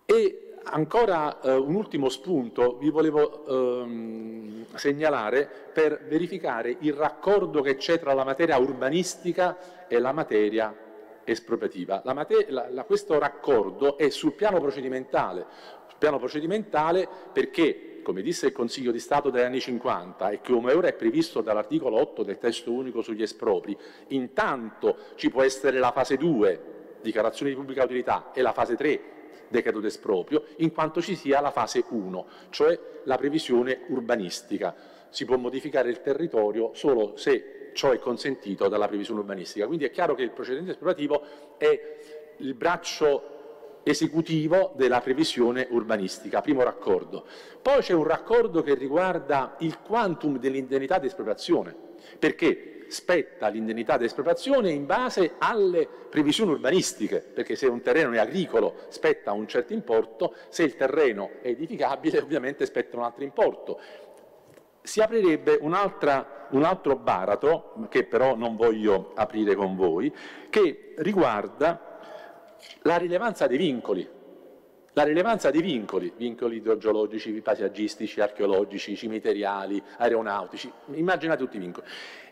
E ancora eh, un ultimo spunto vi volevo ehm, segnalare per verificare il raccordo che c'è tra la materia urbanistica e la materia espropriativa. La mater la, la, questo raccordo è sul piano procedimentale, sul piano procedimentale perché come disse il Consiglio di Stato degli anni 50 e come ora è previsto dall'articolo 8 del testo unico sugli espropri, intanto ci può essere la fase 2, dichiarazione di pubblica utilità, e la fase 3, decreto d'esproprio, in quanto ci sia la fase 1, cioè la previsione urbanistica. Si può modificare il territorio solo se ciò è consentito dalla previsione urbanistica. Quindi è chiaro che il procedimento espropriativo è il braccio esecutivo della previsione urbanistica, primo raccordo. Poi c'è un raccordo che riguarda il quantum dell'indennità di espropriazione, perché spetta l'indennità di espropriazione in base alle previsioni urbanistiche, perché se un terreno è agricolo spetta un certo importo, se il terreno è edificabile ovviamente spetta un altro importo. Si aprirebbe un, altro baratro, che però non voglio aprire con voi, che riguarda la rilevanza dei vincoli, la rilevanza dei vincoli, vincoli idrogeologici, paesaggistici, archeologici, cimiteriali, aeronautici, immaginate tutti i vincoli.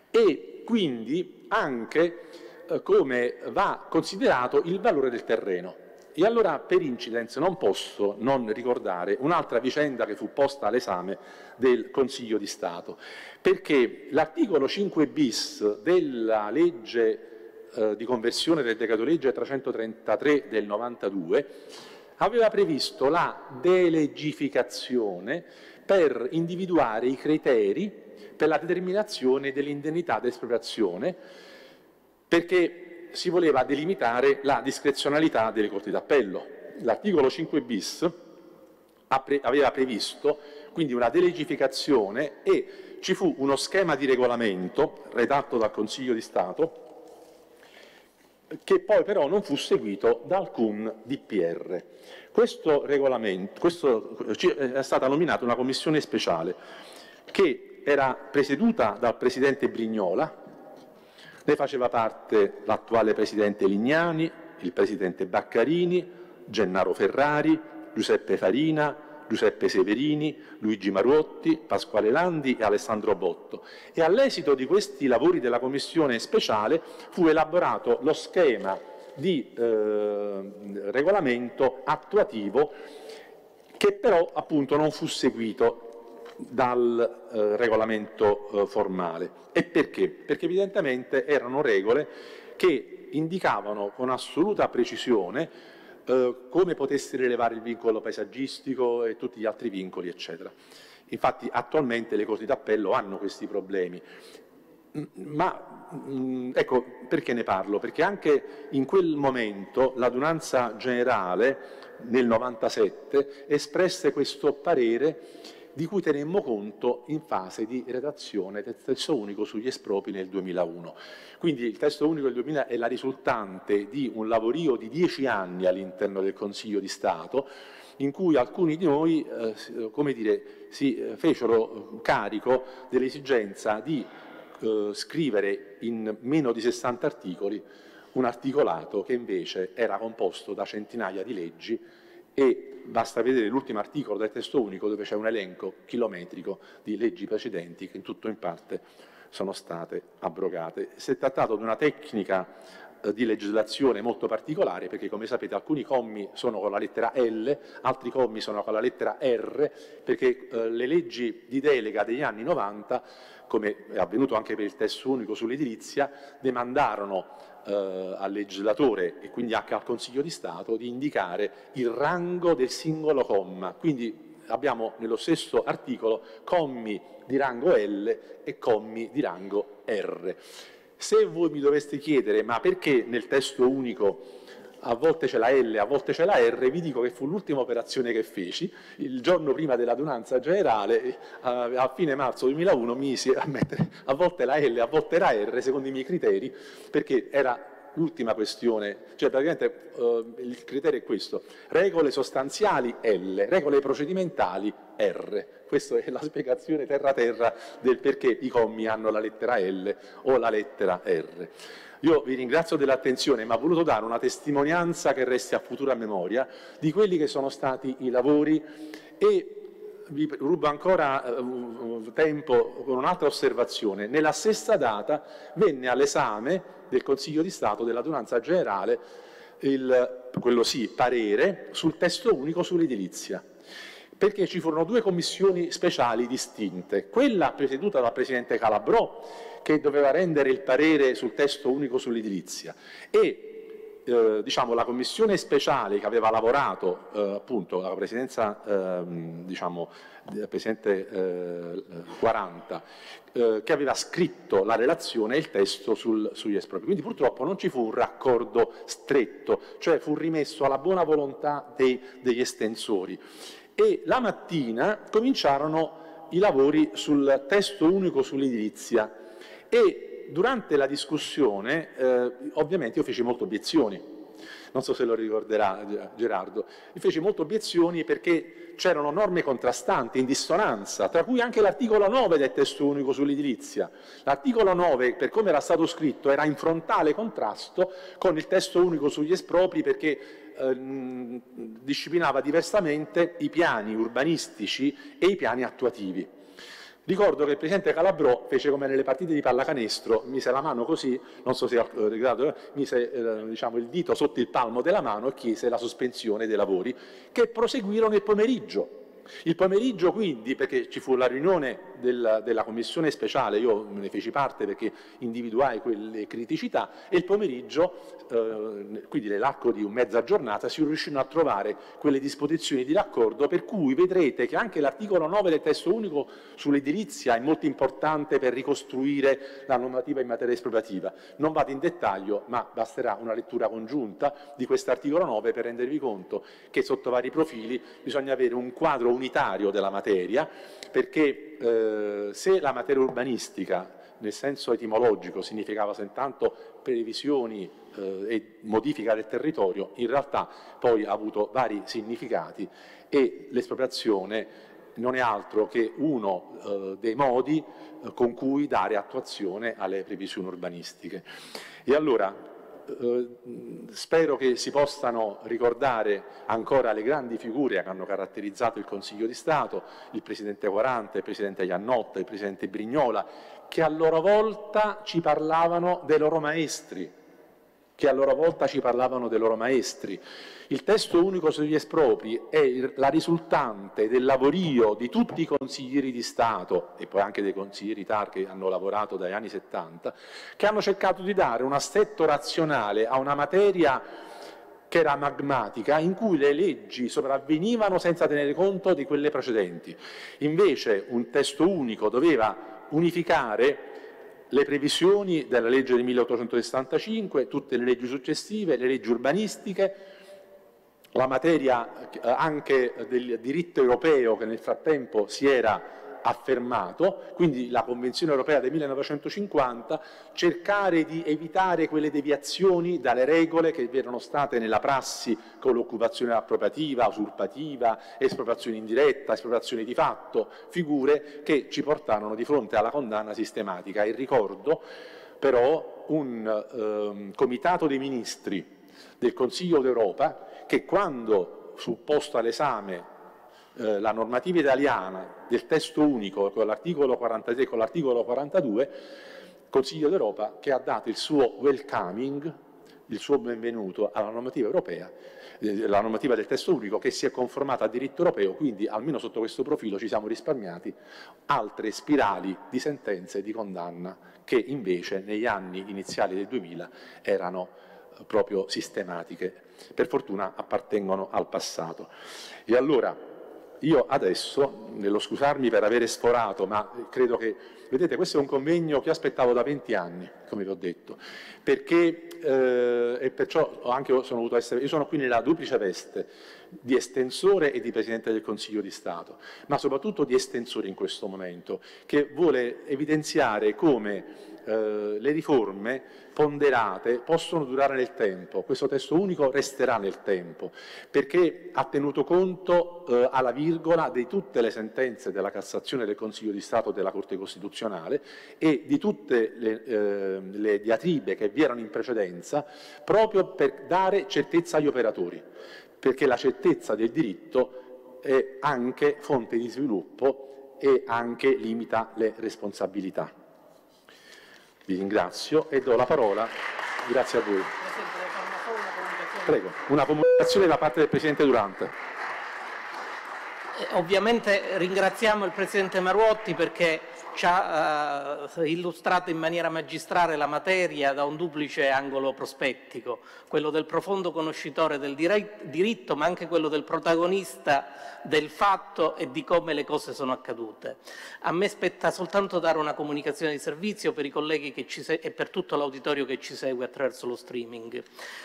E quindi anche eh, come va considerato il valore del terreno. E allora per incidence non posso non ricordare un'altra vicenda che fu posta all'esame del Consiglio di Stato, perché l'articolo 5 bis della legge eh, di conversione del decreto legge 333 del 92 aveva previsto la delegificazione per individuare i criteri per la determinazione dell'indennità d'espropriazione perché si voleva delimitare la discrezionalità delle corti d'appello. L'articolo 5 bis aveva previsto quindi una delegificazione e ci fu uno schema di regolamento redatto dal Consiglio di Stato che poi però non fu seguito da alcun DPR. Questo regolamento, questo, è stata nominata una commissione speciale che era presieduta dal presidente Brignola, ne faceva parte l'attuale presidente Lignani, il presidente Baccarini, Gennaro Ferrari, Giuseppe Farina, Giuseppe Severini, Luigi Maruotti, Pasquale Landi e Alessandro Botto. E all'esito di questi lavori della commissione speciale fu elaborato lo schema di eh, regolamento attuativo che però appunto non fu seguito dal eh, regolamento eh, formale. E perché? Perché evidentemente erano regole che indicavano con assoluta precisione eh, come potessi rilevare il vincolo paesaggistico e tutti gli altri vincoli, eccetera. Infatti attualmente le corti d'appello hanno questi problemi. Mm, ma mm, ecco perché ne parlo? Perché anche in quel momento l'adunanza generale nel 97 espresse questo parere di cui tenemmo conto in fase di redazione del testo unico sugli espropri nel 2001. Quindi il testo unico del 2000 è la risultante di un lavorio di dieci anni all'interno del Consiglio di Stato, in cui alcuni di noi eh, come dire, si eh, fecero carico dell'esigenza di eh, scrivere in meno di 60 articoli un articolato che invece era composto da centinaia di leggi e basta vedere l'ultimo articolo del testo unico dove c'è un elenco chilometrico di leggi precedenti che in tutto in parte sono state abrogate. Si è trattato di una tecnica eh, di legislazione molto particolare perché come sapete alcuni commi sono con la lettera L, altri commi sono con la lettera R perché eh, le leggi di delega degli anni 90, come è avvenuto anche per il testo unico sull'edilizia, demandarono eh, al legislatore e quindi anche al Consiglio di Stato di indicare il rango del singolo comma. Quindi abbiamo nello stesso articolo commi di rango L e commi di rango R. Se voi mi doveste chiedere ma perché nel testo unico a volte c'è la L, a volte c'è la R, vi dico che fu l'ultima operazione che feci, il giorno prima dell'adunanza generale, a fine marzo 2001 misi a mettere a volte la L, a volte la R, secondo i miei criteri, perché era l'ultima questione, cioè praticamente uh, il criterio è questo, regole sostanziali L, regole procedimentali R. Questa è la spiegazione terra-terra del perché i commi hanno la lettera L o la lettera R. Io vi ringrazio dell'attenzione, ma ho voluto dare una testimonianza che resti a futura memoria di quelli che sono stati i lavori e vi rubo ancora uh, tempo con un'altra osservazione. Nella stessa data venne all'esame del Consiglio di Stato dell'adunanza generale il, quello sì, parere sul testo unico sull'edilizia perché ci furono due commissioni speciali distinte, quella presieduta dal Presidente Calabrò che doveva rendere il parere sul testo unico sull'edilizia e eh, diciamo, la commissione speciale che aveva lavorato eh, appunto la presidenza ehm, diciamo, del Presidente eh, 40 eh, che aveva scritto la relazione e il testo sul, sugli espropri. Quindi purtroppo non ci fu un raccordo stretto, cioè fu rimesso alla buona volontà dei, degli estensori. E la mattina cominciarono i lavori sul testo unico sull'edilizia e durante la discussione eh, ovviamente io feci molte obiezioni non so se lo ricorderà Gerardo, mi fece molte obiezioni perché c'erano norme contrastanti, in dissonanza, tra cui anche l'articolo 9 del testo unico sull'edilizia. L'articolo 9, per come era stato scritto, era in frontale contrasto con il testo unico sugli espropri perché eh, disciplinava diversamente i piani urbanistici e i piani attuativi. Ricordo che il presidente Calabrò fece come nelle partite di pallacanestro, mise la mano così, non so se eh, ricordate, eh, mise eh, diciamo, il dito sotto il palmo della mano e chiese la sospensione dei lavori, che proseguirono il pomeriggio. Il pomeriggio quindi, perché ci fu la riunione della, della, commissione speciale, io ne feci parte perché individuai quelle criticità, e il pomeriggio, eh, quindi nell'arco di mezza giornata, si riuscirono a trovare quelle disposizioni di raccordo per cui vedrete che anche l'articolo 9 del testo unico sull'edilizia è molto importante per ricostruire la normativa in materia espropriativa. Non vado in dettaglio, ma basterà una lettura congiunta di quest'articolo 9 per rendervi conto che sotto vari profili bisogna avere un quadro unitario della materia, perché eh, se la materia urbanistica nel senso etimologico significava soltanto previsioni eh, e modifica del territorio, in realtà poi ha avuto vari significati e l'espropriazione non è altro che uno eh, dei modi eh, con cui dare attuazione alle previsioni urbanistiche. E allora eh, spero che si possano ricordare ancora le grandi figure che hanno caratterizzato il Consiglio di Stato, il Presidente Quaranta, il Presidente Iannotta, il Presidente Brignola, che a loro volta ci parlavano dei loro maestri, che a loro volta ci parlavano dei loro maestri. Il testo unico sugli espropri è la risultante del lavorio di tutti i consiglieri di Stato e poi anche dei consiglieri TAR che hanno lavorato dagli anni 70, che hanno cercato di dare un assetto razionale a una materia che era magmatica, in cui le leggi sopravvenivano senza tenere conto di quelle precedenti. Invece un testo unico doveva unificare le previsioni della legge del 1865, tutte le leggi successive, le leggi urbanistiche, la materia eh, anche del diritto europeo che nel frattempo si era affermato, quindi la Convenzione europea del 1950, cercare di evitare quelle deviazioni dalle regole che erano state nella prassi con l'occupazione appropriativa, usurpativa, espropriazione indiretta, espropriazione di fatto, figure che ci portarono di fronte alla condanna sistematica. E ricordo però un eh, comitato dei ministri del Consiglio d'Europa che quando fu posto all'esame eh, la normativa italiana del testo unico con l'articolo 43 e con l'articolo 42, Consiglio d'Europa che ha dato il suo welcoming, il suo benvenuto alla normativa europea, eh, la normativa del testo unico che si è conformata al diritto europeo, quindi almeno sotto questo profilo ci siamo risparmiati altre spirali di sentenze di condanna che invece negli anni iniziali del 2000 erano eh, proprio sistematiche. Per fortuna appartengono al passato. E allora io adesso, nello scusarmi per avere sforato, ma credo che, vedete, questo è un convegno che aspettavo da 20 anni, come vi ho detto, perché, eh, e perciò anche sono voluto essere, io sono qui nella duplice veste di estensore e di Presidente del Consiglio di Stato, ma soprattutto di estensore in questo momento, che vuole evidenziare come eh, le riforme ponderate possono durare nel tempo, questo testo unico resterà nel tempo, perché ha tenuto conto eh, alla virgola di tutte le sentenze della Cassazione del Consiglio di Stato e della Corte Costituzionale e di tutte le, eh, le diatribe che vi erano in precedenza, proprio per dare certezza agli operatori, perché la certezza del diritto è anche fonte di sviluppo e anche limita le responsabilità. Vi ringrazio e do la parola. Grazie a voi. Prego, una comunicazione da parte del Presidente Durante. Eh, ovviamente ringraziamo il Presidente Maruotti perché ci ha eh, illustrato in maniera magistrale la materia da un duplice angolo prospettico, quello del profondo conoscitore del diritto, ma anche quello del protagonista del fatto e di come le cose sono accadute. A me spetta soltanto dare una comunicazione di servizio per i colleghi e per tutto l'auditorio che ci segue attraverso lo streaming.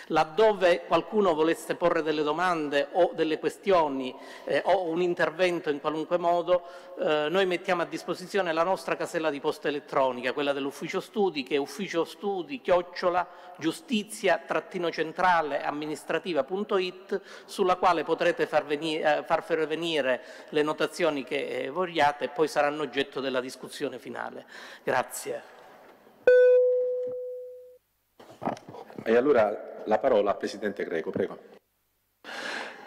Laddove qualcuno volesse porre delle domande o delle questioni eh, o un intervento in qualunque modo, eh, noi mettiamo a disposizione la nostra casella di posta elettronica, quella dell'ufficio studi, che è ufficio studi chiocciola giustizia-centrale amministrativa.it, sulla quale potrete far, venire, eh, far pervenire le notazioni che eh, vogliate e poi saranno oggetto della discussione finale. Grazie. E allora la parola al Presidente Greco, prego.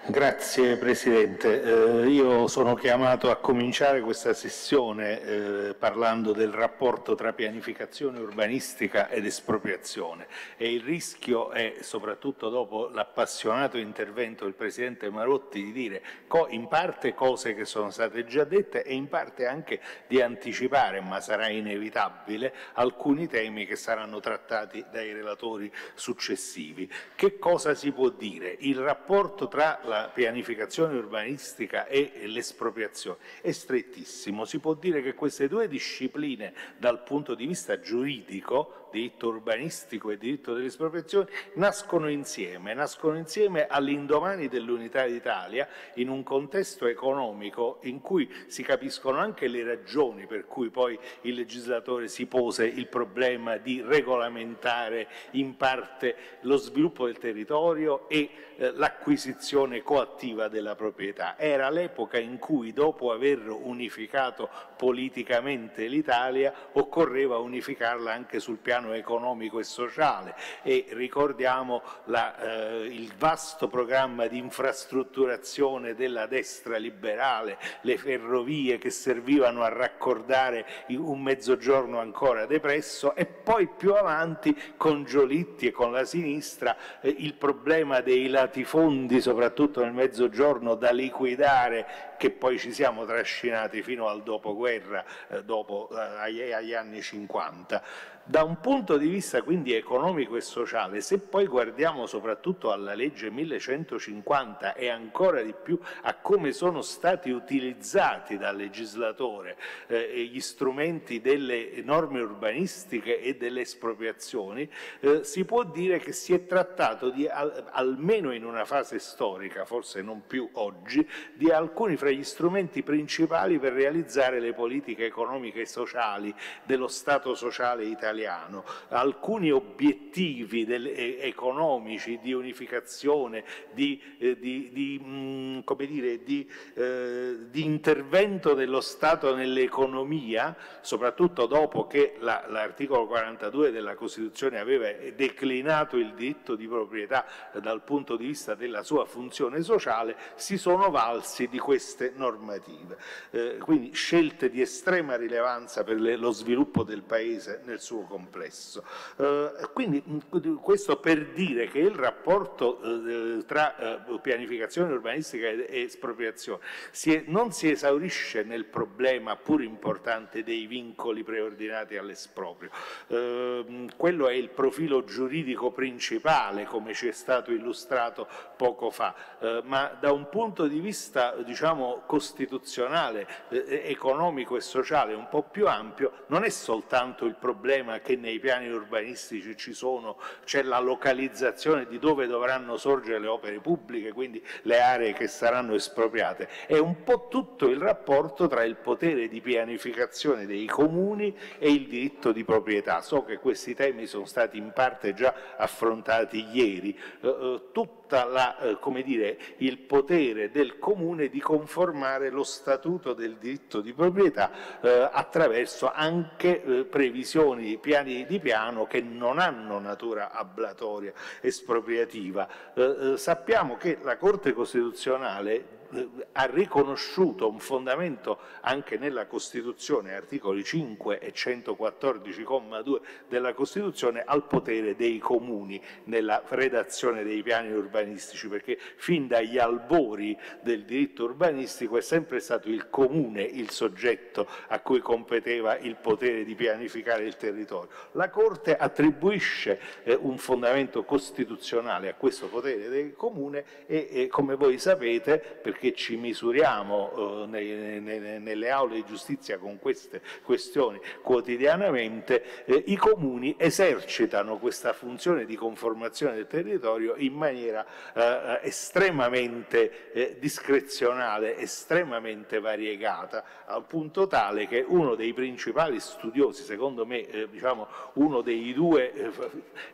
Grazie Presidente, eh, io sono chiamato a cominciare questa sessione eh, parlando del rapporto tra pianificazione urbanistica ed espropriazione e il rischio è, soprattutto dopo l'appassionato intervento del Presidente Marotti, di dire in parte cose che sono state già dette e in parte anche di anticipare, ma sarà inevitabile, alcuni temi che saranno trattati dai relatori successivi. Che cosa si può dire? Il rapporto tra la la pianificazione urbanistica e l'espropriazione è strettissimo. Si può dire che queste due discipline dal punto di vista giuridico diritto urbanistico e diritto dell'espropriazione, nascono insieme, nascono insieme all'indomani dell'unità d'Italia in un contesto economico in cui si capiscono anche le ragioni per cui poi il legislatore si pose il problema di regolamentare in parte lo sviluppo del territorio e eh, l'acquisizione coattiva della proprietà. Era l'epoca in cui dopo aver unificato politicamente l'Italia occorreva unificarla anche sul piano piano economico e sociale. E ricordiamo la, eh, il vasto programma di infrastrutturazione della destra liberale, le ferrovie che servivano a raccordare un mezzogiorno ancora depresso e poi più avanti con Giolitti e con la sinistra eh, il problema dei latifondi soprattutto nel mezzogiorno da liquidare che poi ci siamo trascinati fino al dopoguerra, eh, dopo, eh, agli, agli anni 50. Da un punto di vista quindi economico e sociale, se poi guardiamo soprattutto alla legge 1150 e ancora di più a come sono stati utilizzati dal legislatore eh, gli strumenti delle norme urbanistiche e delle espropriazioni, eh, si può dire che si è trattato di, al, almeno in una fase storica, forse non più oggi, di alcuni fra gli strumenti principali per realizzare le politiche economiche e sociali dello Stato sociale italiano. Alcuni obiettivi del, eh, economici di unificazione, di, eh, di, di, mh, mm, dire, eh, di, intervento dello Stato nell'economia, soprattutto dopo che l'articolo la, 42 della Costituzione aveva declinato il diritto di proprietà dal punto di vista della sua funzione sociale, si sono valsi di queste normative. Eh, quindi scelte di estrema rilevanza per le, lo sviluppo del Paese nel suo complesso. Eh, quindi questo per dire che il rapporto eh, tra eh, pianificazione urbanistica e espropriazione non si esaurisce nel problema pur importante dei vincoli preordinati all'esproprio. quello è il profilo giuridico principale come ci è stato illustrato poco fa, ma da un punto di vista diciamo, costituzionale, economico e sociale un po' più ampio non è soltanto il problema che nei piani urbanistici ci sono, c'è la localizzazione di dove dovranno sorgere le opere pubbliche, quindi le aree che saranno espropriate, è un po' tutto il rapporto tra il potere di pianificazione dei comuni e il diritto di proprietà. So che questi temi sono stati in parte già affrontati ieri. Eh, eh tutta eh, il potere del comune di conformare lo statuto del diritto di proprietà eh, attraverso anche eh, previsioni, piani di piano che non hanno natura ablatoria, espropriativa. Eh, eh, sappiamo che la Corte Costituzionale ha riconosciuto un fondamento anche nella Costituzione, articoli 5 e 114,2 della Costituzione, al potere dei comuni nella redazione dei piani urbanistici, perché fin dagli albori del diritto urbanistico è sempre stato il comune il soggetto a cui competeva il potere di pianificare il territorio. La Corte attribuisce eh, un fondamento costituzionale a questo potere del comune e, e come voi sapete, perché ci misuriamo eh, nei, nei, nelle aule di giustizia con queste questioni quotidianamente, eh, i comuni esercitano questa funzione di conformazione del territorio in maniera eh, estremamente eh, discrezionale, estremamente variegata, al punto tale che uno dei principali studiosi, secondo me eh, diciamo, uno dei due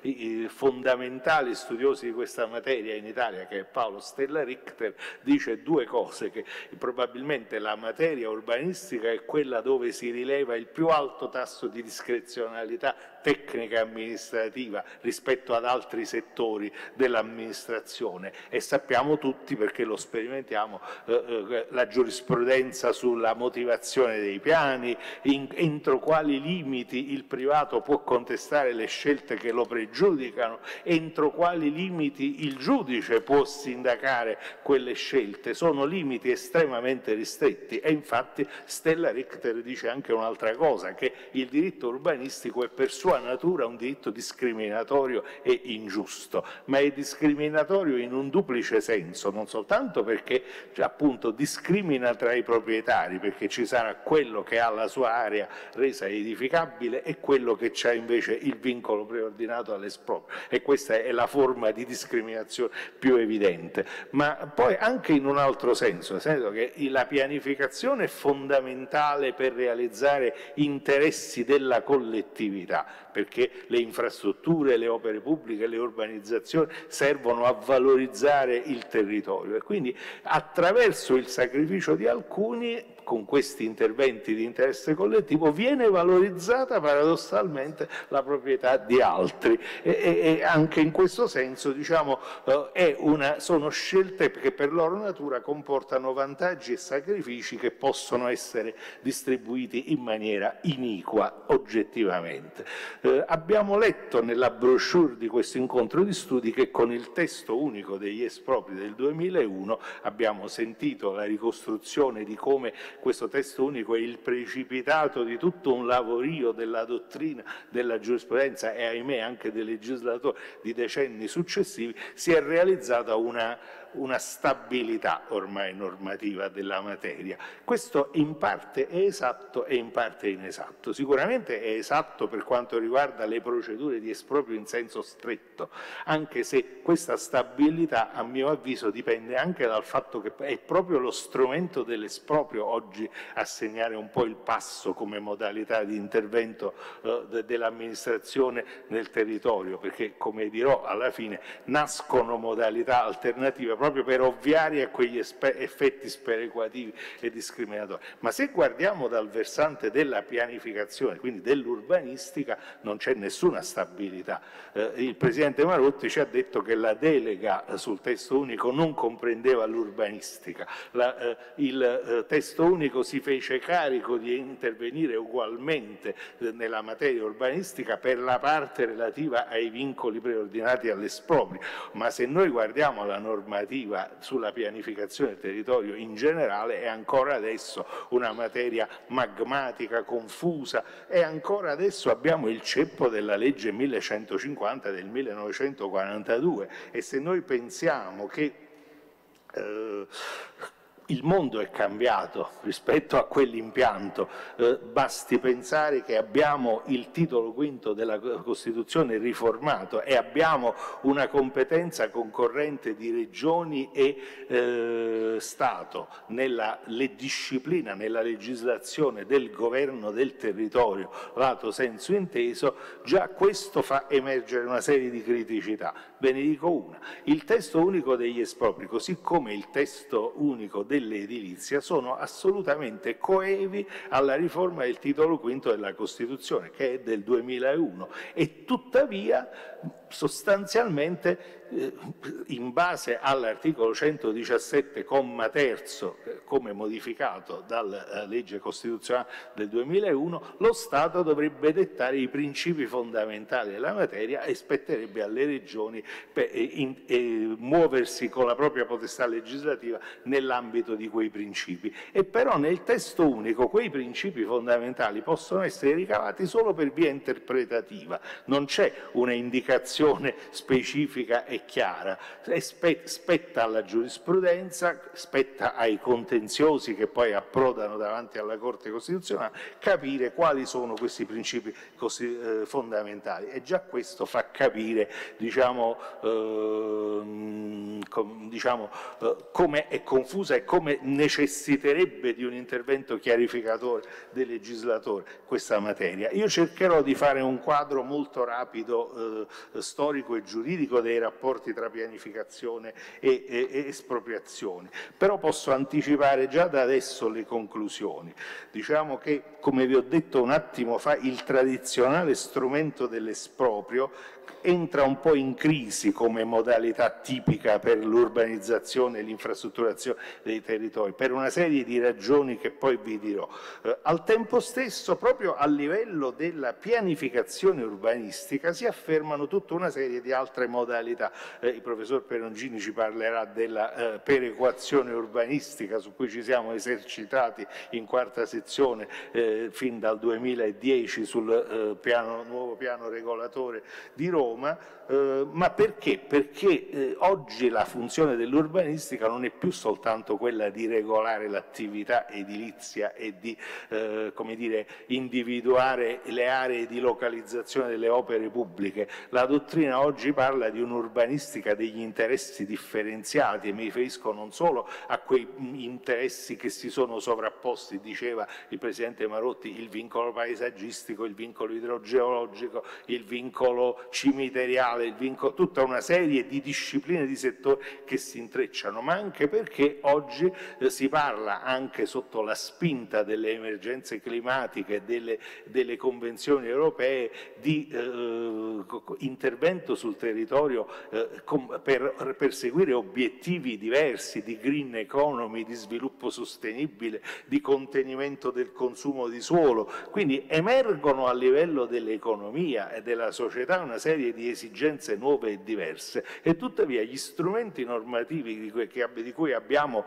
eh, fondamentali studiosi di questa materia in Italia, che è Paolo Stella Richter, dice due cose, che probabilmente la materia urbanistica è quella dove si rileva il più alto tasso di discrezionalità tecnica amministrativa rispetto ad altri settori dell'amministrazione. E sappiamo tutti perché lo sperimentiamo eh, eh, la giurisprudenza sulla motivazione dei piani, in, entro quali limiti il privato può contestare le scelte che lo pregiudicano, entro quali limiti il giudice può sindacare quelle scelte, sono limiti estremamente ristretti e infatti Stella Richter dice anche un'altra cosa, che il diritto urbanistico è per sua natura un diritto discriminatorio e ingiusto, ma è discriminatorio in un duplice senso, non soltanto perché cioè, appunto discrimina tra i proprietari, perché ci sarà quello che ha la sua area resa edificabile e quello che ha invece il vincolo preordinato all'esproprio e questa è la forma di discriminazione più evidente, ma poi anche in un altro senso, nel senso che la pianificazione è fondamentale per realizzare interessi della collettività, perché le infrastrutture, le opere pubbliche, le urbanizzazioni servono a valorizzare il territorio. E quindi attraverso il sacrificio di alcuni con questi interventi di interesse collettivo viene valorizzata paradossalmente la proprietà di altri e, e, e anche in questo senso diciamo, eh, una, sono scelte che per loro natura comportano vantaggi e sacrifici che possono essere distribuiti in maniera iniqua oggettivamente. Eh, abbiamo letto nella brochure di questo incontro di studi che con il testo unico degli espropri del 2001 abbiamo sentito la ricostruzione di come questo testo unico è il precipitato di tutto un lavorio della dottrina, della giurisprudenza e ahimè anche dei legislatori di decenni successivi, si è realizzata una una stabilità ormai normativa della materia. Questo in parte è esatto e in parte è inesatto. Sicuramente è esatto per quanto riguarda le procedure di esproprio in senso stretto, anche se questa stabilità a mio avviso dipende anche dal fatto che è proprio lo strumento dell'esproprio oggi a segnare un po' il passo come modalità di intervento eh, dell'amministrazione nel territorio, perché come dirò alla fine nascono modalità alternative proprio per ovviare a quegli effetti sperequativi e discriminatori. Ma se guardiamo dal versante della pianificazione, quindi dell'urbanistica, non c'è nessuna stabilità. Eh, il Presidente Marotti ci ha detto che la delega sul testo unico non comprendeva l'urbanistica. Eh, il eh, testo unico si fece carico di intervenire ugualmente eh, nella materia urbanistica per la parte relativa ai vincoli preordinati all'esproprio, ma se noi guardiamo la normativa normativa sulla pianificazione del territorio in generale è ancora adesso una materia magmatica, confusa. E ancora adesso abbiamo il ceppo della legge 1150 del 1942 e se noi pensiamo che eh, il mondo è cambiato rispetto a quell'impianto, eh, basti pensare che abbiamo il titolo quinto della Costituzione riformato e abbiamo una competenza concorrente di regioni e eh, Stato nella disciplina, nella legislazione del governo del territorio, lato senso inteso, già questo fa emergere una serie di criticità. Ve ne dico una. Il testo unico degli espropri, così come il testo unico dell'edilizia sono assolutamente coevi alla riforma del titolo quinto della Costituzione, che è del 2001, e tuttavia sostanzialmente eh, in base all'articolo 117, comma terzo, eh, come modificato dalla legge costituzionale del 2001, lo Stato dovrebbe dettare i principi fondamentali della materia e spetterebbe alle regioni per, in, in, muoversi con la propria potestà legislativa nell'ambito di quei principi. E però nel testo unico quei principi fondamentali possono essere ricavati solo per via interpretativa, non c'è una indicazione specifica e chiara, spetta alla giurisprudenza, spetta ai contenziosi che poi approdano davanti alla Corte Costituzionale capire quali sono questi principi eh, fondamentali e già questo fa capire diciamo, eh, com, diciamo, eh, come è confusa e come necessiterebbe di un intervento chiarificatore del legislatore questa materia. Io cercherò di fare un quadro molto rapido eh, storico e giuridico dei rapporti tra pianificazione e, e, e espropriazione, però posso anticipare già da adesso le conclusioni. Diciamo che, come vi ho detto un attimo fa, il tradizionale strumento dell'esproprio entra un po' in crisi come modalità tipica per l'urbanizzazione e l'infrastrutturazione dei territori, per una serie di ragioni che poi vi dirò. Eh, al tempo stesso, proprio a livello della pianificazione urbanistica, si affermano tutta una serie di altre modalità. Eh, il professor Perongini ci parlerà della eh, perequazione urbanistica su cui ci siamo esercitati in quarta sezione eh, fin dal 2010 sul eh, piano, nuovo piano regolatore di Roma Roma, eh, ma perché? Perché eh, oggi la funzione dell'urbanistica non è più soltanto quella di regolare l'attività edilizia e di eh, dire, individuare le aree di localizzazione delle opere pubbliche. La dottrina oggi parla di un'urbanistica degli interessi differenziati e mi riferisco non solo a quei interessi che si sono sovrapposti, diceva il Presidente Marotti, il vincolo paesaggistico, il vincolo idrogeologico, il vincolo civile, cimiteriale, vincolo, tutta una serie di discipline di settori che si intrecciano, ma anche perché oggi eh, si parla anche sotto la spinta delle emergenze climatiche delle, delle, convenzioni europee di eh, intervento sul territorio eh, com, per perseguire obiettivi diversi di green economy, di sviluppo sostenibile, di contenimento del consumo di suolo. Quindi emergono a livello dell'economia e della società una serie serie di esigenze nuove e diverse e tuttavia gli strumenti normativi di cui, che, di cui abbiamo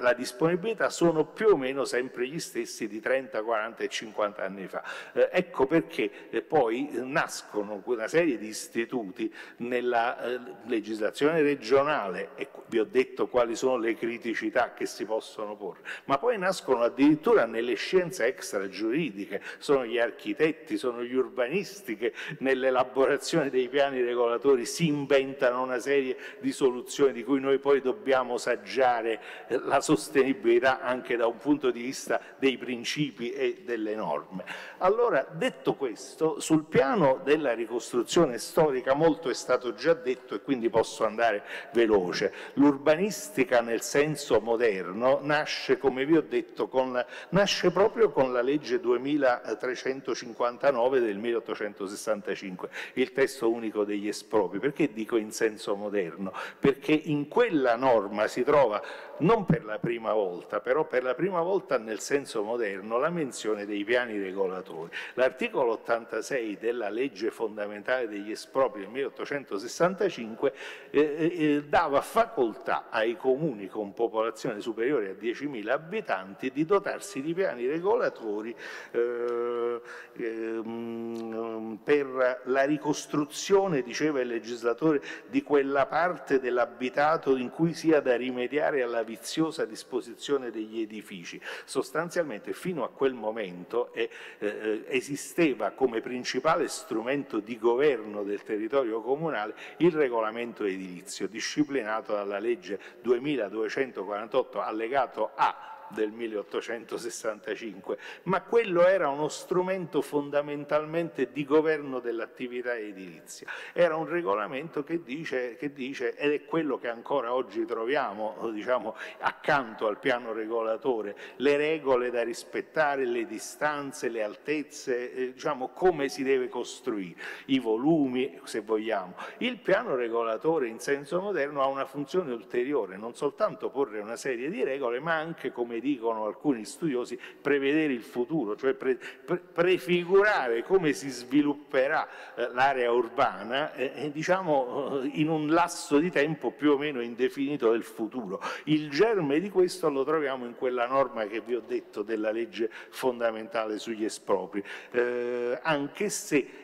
la disponibilità sono più o meno sempre gli stessi di 30, 40 e 50 anni fa. Eh, ecco perché eh, poi nascono una serie di istituti nella eh, legislazione regionale e vi ho detto quali sono le criticità che si possono porre, ma poi nascono addirittura nelle scienze extragiuridiche, sono gli architetti, sono gli urbanisti che nell'elaborazione definizione dei piani regolatori si inventano una serie di soluzioni di cui noi poi dobbiamo saggiare eh, la sostenibilità anche da un punto di vista dei principi e delle norme. Allora, detto questo, sul piano della ricostruzione storica molto è stato già detto e quindi posso andare veloce. L'urbanistica nel senso moderno nasce, come vi ho detto, con, nasce proprio con la legge 2359 del 1865, il testo unico degli espropri. Perché dico in senso moderno? Perché in quella norma si trova, non per la prima volta, però per la prima volta nel senso moderno, la menzione dei piani regolatori. L'articolo 86 della legge fondamentale degli espropri del 1865 eh, eh, dava facoltà ai comuni con popolazione superiore a 10.000 abitanti di dotarsi di piani regolatori eh, ehm, per la ricostruzione distruzione, diceva il legislatore, di quella parte dell'abitato in cui sia da rimediare alla viziosa disposizione degli edifici. Sostanzialmente fino a quel momento eh, eh, esisteva come principale strumento di governo del territorio comunale il regolamento edilizio, disciplinato dalla legge 2248 allegato A del 1865, ma quello era uno strumento fondamentalmente di governo dell'attività edilizia. Era un regolamento che dice, che dice, ed è quello che ancora oggi troviamo diciamo, accanto al piano regolatore, le regole da rispettare, le distanze, le altezze, eh, diciamo, come si deve costruire, i volumi, se vogliamo. Il piano regolatore in senso moderno ha una funzione ulteriore, non soltanto porre una serie di regole, ma anche, come dicono alcuni studiosi, prevedere il futuro, cioè pre, pre, prefigurare come si svilupperà eh, l'area urbana eh, diciamo, eh, in un lasso di tempo più o meno indefinito del futuro. Il germe di questo lo troviamo in quella norma che vi ho detto della legge fondamentale sugli espropri, eh, anche se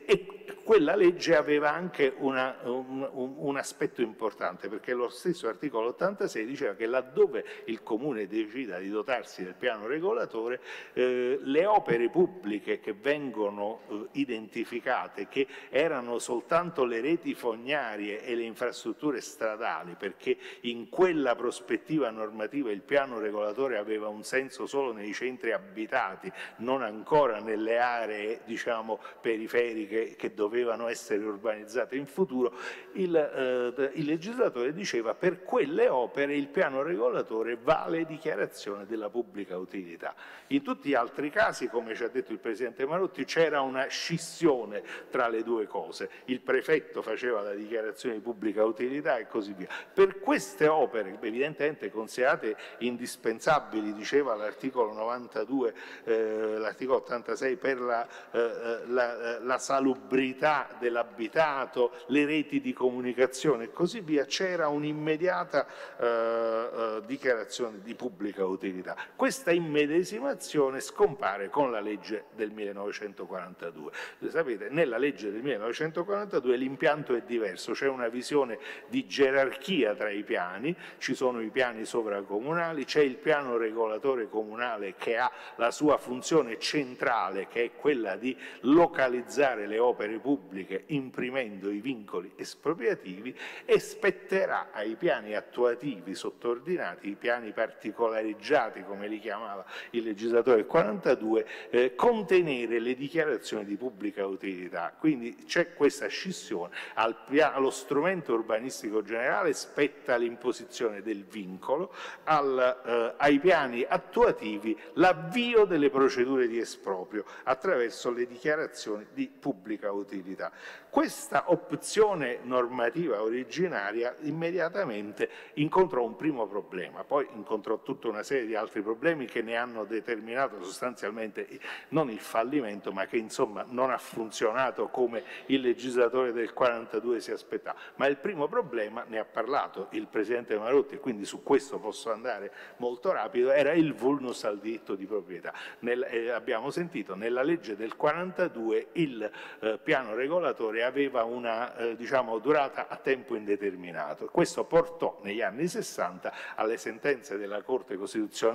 quella legge aveva anche una, un, un, un, aspetto importante, perché lo stesso articolo 86 diceva che laddove il Comune decida di dotarsi del piano regolatore, eh, le opere pubbliche che vengono eh, identificate, che erano soltanto le reti fognarie e le infrastrutture stradali, perché in quella prospettiva normativa il piano regolatore aveva un senso solo nei centri abitati, non ancora nelle aree diciamo, periferiche che dovevano essere urbanizzate in futuro, il, eh, il legislatore diceva per quelle opere il piano regolatore vale dichiarazione della pubblica utilità. In tutti gli altri casi, come ci ha detto il Presidente Marotti, c'era una scissione tra le due cose. Il prefetto faceva la dichiarazione di pubblica utilità e così via. Per queste opere, evidentemente considerate indispensabili, diceva l'articolo 92, eh, l'articolo 86 per la, eh, la, la salubrità dell'abitato, le reti di comunicazione e così via, c'era un'immediata eh, eh, dichiarazione di pubblica utilità. Questa immedesimazione scompare con la legge del 1942. Sapete, nella legge del 1942 l'impianto è diverso, c'è una visione di gerarchia tra i piani, ci sono i piani sovracomunali, c'è il piano regolatore comunale che ha la sua funzione centrale che è quella di localizzare le opere pubbliche imprimendo i vincoli espropriativi e spetterà ai piani attuativi sottordinati, i piani particolareggiati come li chiamava il legislatore 42, eh, contenere le dichiarazioni di pubblica utilità. Quindi c'è questa scissione, Al allo strumento urbanistico generale spetta l'imposizione del vincolo, al, eh, ai piani attuativi l'avvio delle procedure di esproprio attraverso le dichiarazioni di pubblica utilità. Questa opzione normativa originaria immediatamente incontrò un primo problema, poi incontrò tutta una serie di altri problemi che ne hanno determinato sostanzialmente non il fallimento, ma che insomma non ha funzionato come il legislatore del 42 si aspettava. Ma il primo problema, ne ha parlato il Presidente Marotti e quindi su questo posso andare molto rapido, era il vulnus al diritto di proprietà. Nel, eh, abbiamo sentito nella legge del 42 il eh, piano regolatore aveva una eh, diciamo, durata a tempo indeterminato. Questo portò negli anni 60 alle sentenze della Corte Costituzionale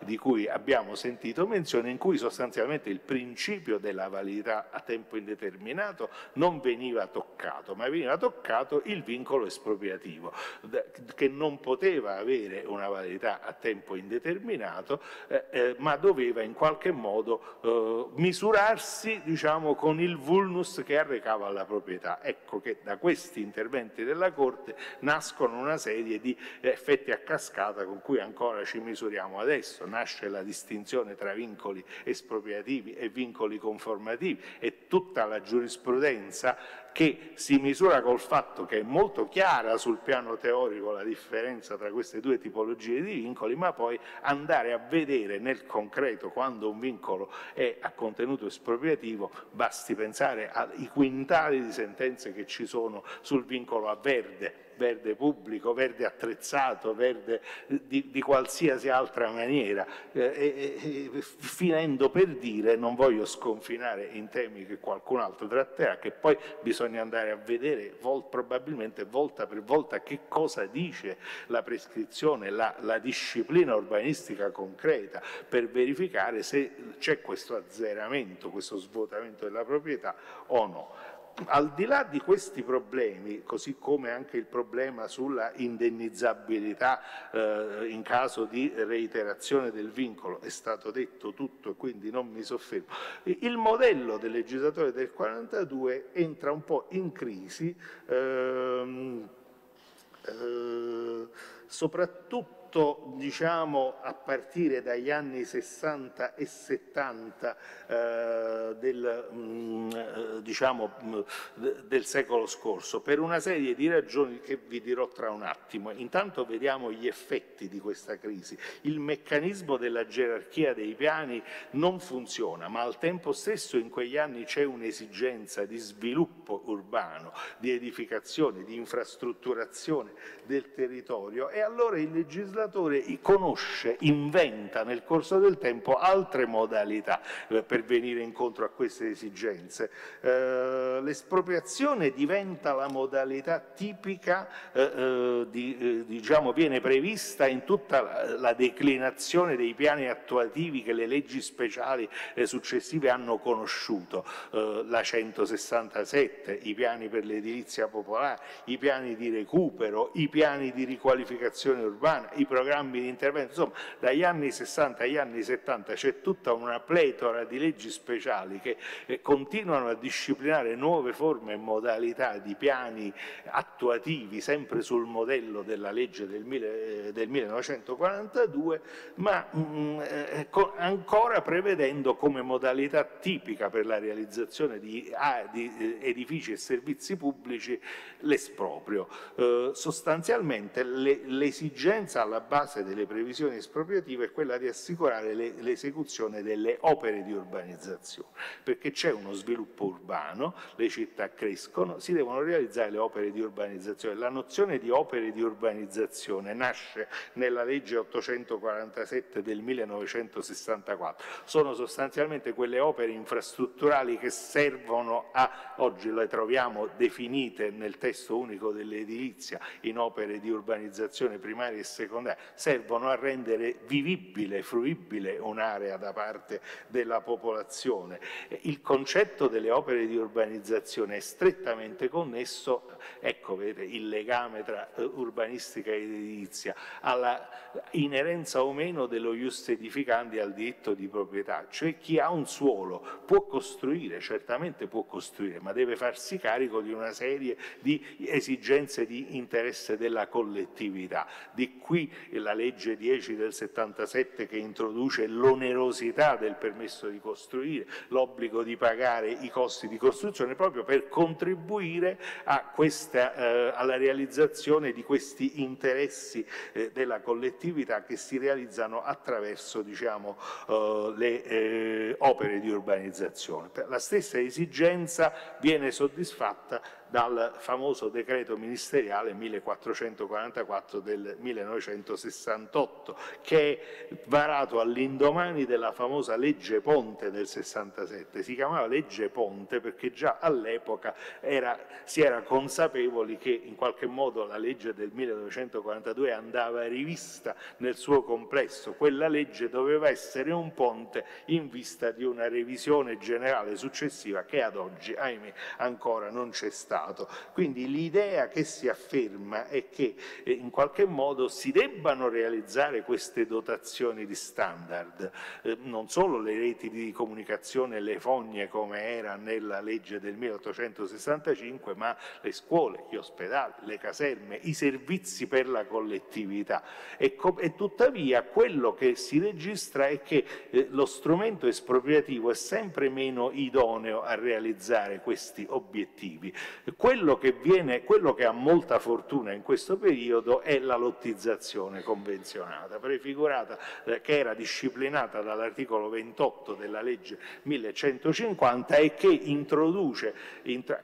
di cui abbiamo sentito menzione, in cui sostanzialmente il principio della validità a tempo indeterminato non veniva toccato, ma veniva toccato il vincolo espropriativo, che non poteva avere una validità a tempo indeterminato, eh, eh, ma doveva in qualche modo eh, misurarsi diciamo, con il vulnus che arrecava alla proprietà. Ecco che da questi interventi della Corte nascono una serie di effetti a cascata con cui ancora ci misuriamo adesso. Nasce la distinzione tra vincoli espropriativi e vincoli conformativi e tutta la giurisprudenza che si misura col fatto che è molto chiara sul piano teorico la differenza tra queste due tipologie di vincoli, ma poi andare a vedere nel concreto quando un vincolo è a contenuto espropriativo, basti pensare ai quintali di sentenze che ci sono sul vincolo a verde verde pubblico, verde attrezzato, verde di, di qualsiasi altra maniera, eh, eh, finendo per dire, non voglio sconfinare in temi che qualcun altro tratterà, che poi bisogna andare a vedere vol, probabilmente volta per volta che cosa dice la prescrizione, la, la disciplina urbanistica concreta, per verificare se c'è questo azzeramento, questo svuotamento della proprietà o no. Al di là di questi problemi, così come anche il problema sulla indennizzabilità eh, in caso di reiterazione del vincolo, è stato detto tutto e quindi non mi soffermo, il modello del legislatore del 42 entra un po' in crisi, ehm, eh, soprattutto soprattutto diciamo, a partire dagli anni 60 e 70 eh, del, mm, eh, diciamo, mm, del, secolo scorso, per una serie di ragioni che vi dirò tra un attimo. Intanto vediamo gli effetti di questa crisi. Il meccanismo della gerarchia dei piani non funziona, ma al tempo stesso in quegli anni c'è un'esigenza di sviluppo urbano, di edificazione, di infrastrutturazione del territorio e allora il legislatore legislatore conosce, inventa nel corso del tempo altre modalità eh, per venire incontro a queste esigenze. Eh, l'espropriazione diventa la modalità tipica, eh, di, diciamo, viene prevista in tutta la, declinazione dei piani attuativi che le leggi speciali successive hanno conosciuto, la 167, i piani per l'edilizia popolare, i piani di recupero, i piani di riqualificazione urbana, i programmi di intervento, insomma dagli anni 60 agli anni 70 c'è tutta una pletora di leggi speciali che eh, continuano a disciplinare nuove forme e modalità di piani attuativi sempre sul modello della legge del, mille, del 1942 ma mh, mm, eh, ancora prevedendo come modalità tipica per la realizzazione di, ah, di eh, edifici e servizi pubblici l'esproprio. Eh, sostanzialmente l'esigenza alla base delle previsioni espropriative è quella di assicurare l'esecuzione delle opere di urbanizzazione, perché c'è uno sviluppo urbano, le città crescono, si devono realizzare le opere di urbanizzazione. La nozione di opere di urbanizzazione nasce nella legge 847 del 1964, sono sostanzialmente quelle opere infrastrutturali che servono a, oggi le troviamo definite nel testo unico dell'edilizia, in opere di urbanizzazione primaria e secondaria, servono a rendere vivibile, fruibile un'area da parte della popolazione. Il concetto delle opere di urbanizzazione è strettamente connesso, ecco vedete il legame tra eh, urbanistica e edilizia, alla inerenza o meno dello ius edificandi al diritto di proprietà, cioè chi ha un suolo può costruire, certamente può costruire, ma deve farsi carico di una serie di esigenze di interesse della collettività. Di qui la legge 10 del 77 che introduce l'onerosità del permesso di costruire, l'obbligo di pagare i costi di costruzione proprio per contribuire questa, eh, alla realizzazione di questi interessi eh, della collettività che si realizzano attraverso diciamo, eh, le eh, opere di urbanizzazione. La stessa esigenza viene soddisfatta dal famoso decreto ministeriale 1444 del 1968, che è varato all'indomani della famosa legge Ponte del 67. Si chiamava legge Ponte perché già all'epoca si era consapevoli che in qualche modo la legge del 1942 andava rivista nel suo complesso. Quella legge doveva essere un ponte in vista di una revisione generale successiva che ad oggi, ahimè, ancora non c'è stata. Stato. Quindi l'idea che si afferma è che eh, in qualche modo si debbano realizzare queste dotazioni di standard, eh, non solo le reti di comunicazione, le fogne come era nella legge del 1865, ma le scuole, gli ospedali, le caserme, i servizi per la collettività. E, e tuttavia quello che si registra è che eh, lo strumento espropriativo è sempre meno idoneo a realizzare questi obiettivi. Quello che, viene, quello che ha molta fortuna in questo periodo è la lottizzazione convenzionata, prefigurata, eh, che era disciplinata dall'articolo 28 della legge 1150 e che introduce,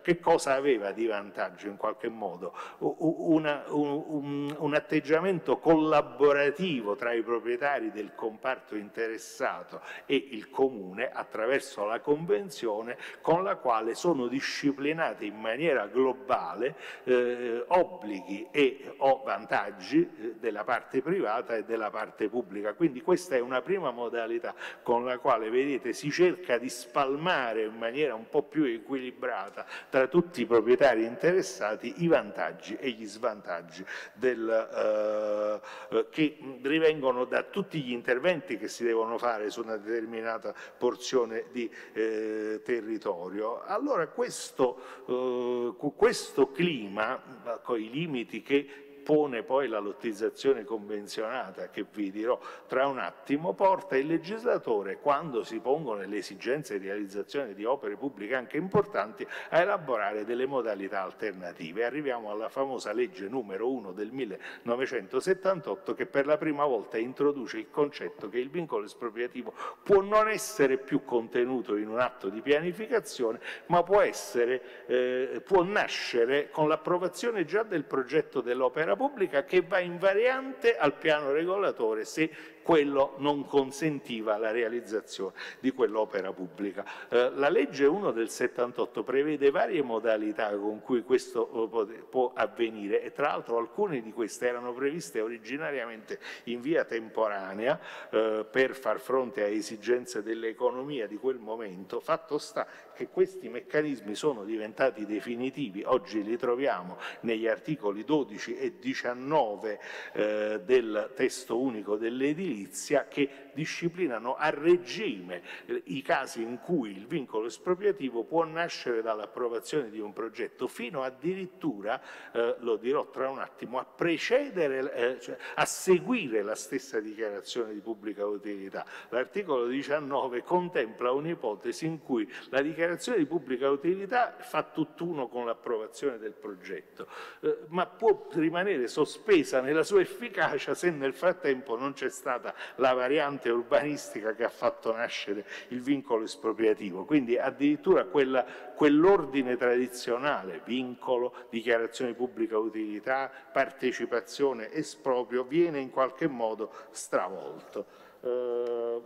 che cosa aveva di vantaggio in qualche modo? Una, un, un atteggiamento collaborativo tra i proprietari del comparto interessato e il comune attraverso la convenzione con la quale sono disciplinate in maniera maniera globale eh, obblighi e o vantaggi eh, della parte privata e della parte pubblica. Quindi questa è una prima modalità con la quale vedete si cerca di spalmare in maniera un po' più equilibrata tra tutti i proprietari interessati i vantaggi e gli svantaggi del, eh, che rivengono da tutti gli interventi che si devono fare su una determinata porzione di eh, territorio. Allora questo, eh, questo clima, con i limiti che pone poi la lottizzazione convenzionata, che vi dirò tra un attimo, porta il legislatore, quando si pongono le esigenze di realizzazione di opere pubbliche anche importanti, a elaborare delle modalità alternative. Arriviamo alla famosa legge numero 1 del 1978 che per la prima volta introduce il concetto che il vincolo espropriativo può non essere più contenuto in un atto di pianificazione, ma può, essere, eh, può nascere con l'approvazione già del progetto dell'opera pubblica che va in variante al piano regolatore se quello non consentiva la realizzazione di quell'opera pubblica. Eh, la legge 1 del 78 prevede varie modalità con cui questo eh, può avvenire e tra l'altro alcune di queste erano previste originariamente in via temporanea eh, per far fronte a esigenze dell'economia di quel momento. Fatto sta che questi meccanismi sono diventati definitivi, oggi li troviamo negli articoli 12 e 19 eh, del testo unico dell'edilizia edilizia che disciplinano a regime i casi in cui il vincolo espropriativo può nascere dall'approvazione di un progetto fino addirittura, eh, lo dirò tra un attimo, a precedere, eh, cioè a seguire la stessa dichiarazione di pubblica utilità. L'articolo 19 contempla un'ipotesi in cui la dichiarazione di pubblica utilità fa tutt'uno con l'approvazione del progetto, eh, ma può rimanere sospesa nella sua efficacia se nel frattempo non c'è stata la variante urbanistica che ha fatto nascere il vincolo espropriativo, quindi addirittura quell'ordine tradizionale, vincolo, dichiarazione di pubblica utilità, partecipazione, esproprio, viene in qualche modo stravolto. Eh,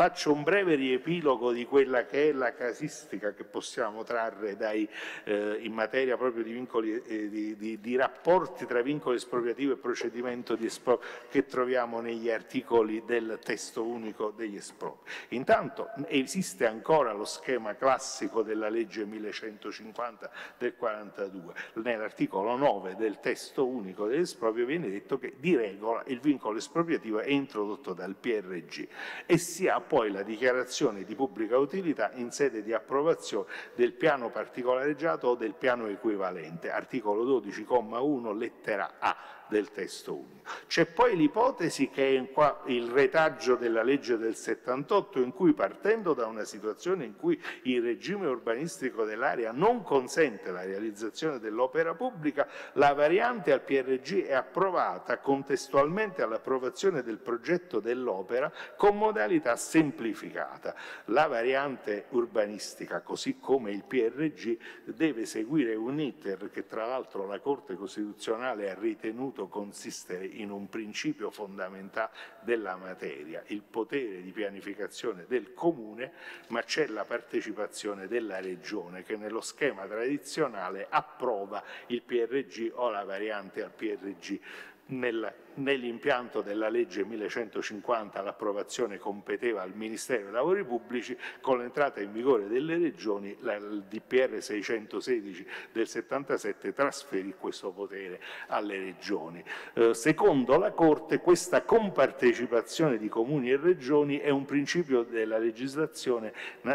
Faccio un breve riepilogo di quella che è la casistica che possiamo trarre dai, eh, in materia proprio di, vincoli, eh, di, di, di, rapporti tra vincolo espropriativo e procedimento di esproprio che troviamo negli articoli del testo unico degli espropri. Intanto esiste ancora lo schema classico della legge 1150 del 42. Nell'articolo 9 del testo unico dell'esproprio viene detto che di regola il vincolo espropriativo è introdotto dal PRG e si ha poi la dichiarazione di pubblica utilità in sede di approvazione del piano particolareggiato o del piano equivalente, articolo 12,1 lettera A del testo unico. C'è poi l'ipotesi che è qua il retaggio della legge del 78 in cui partendo da una situazione in cui il regime urbanistico dell'area non consente la realizzazione dell'opera pubblica, la variante al PRG è approvata contestualmente all'approvazione del progetto dell'opera con modalità semplificata. La variante urbanistica, così come il PRG, deve seguire un iter che tra l'altro la Corte Costituzionale ha ritenuto dovuto consistere in un principio fondamentale della materia, il potere di pianificazione del comune, ma c'è la partecipazione della regione che nello schema tradizionale approva il PRG o la variante al PRG nel, nell'impianto della legge 1150 l'approvazione competeva al Ministero dei Lavori Pubblici, con l'entrata in vigore delle regioni il DPR 616 del 77 trasferì questo potere alle regioni. Eh, secondo la Corte questa compartecipazione di comuni e regioni è un principio della legislazione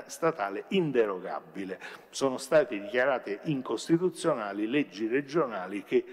statale inderogabile. Sono state dichiarate incostituzionali leggi regionali che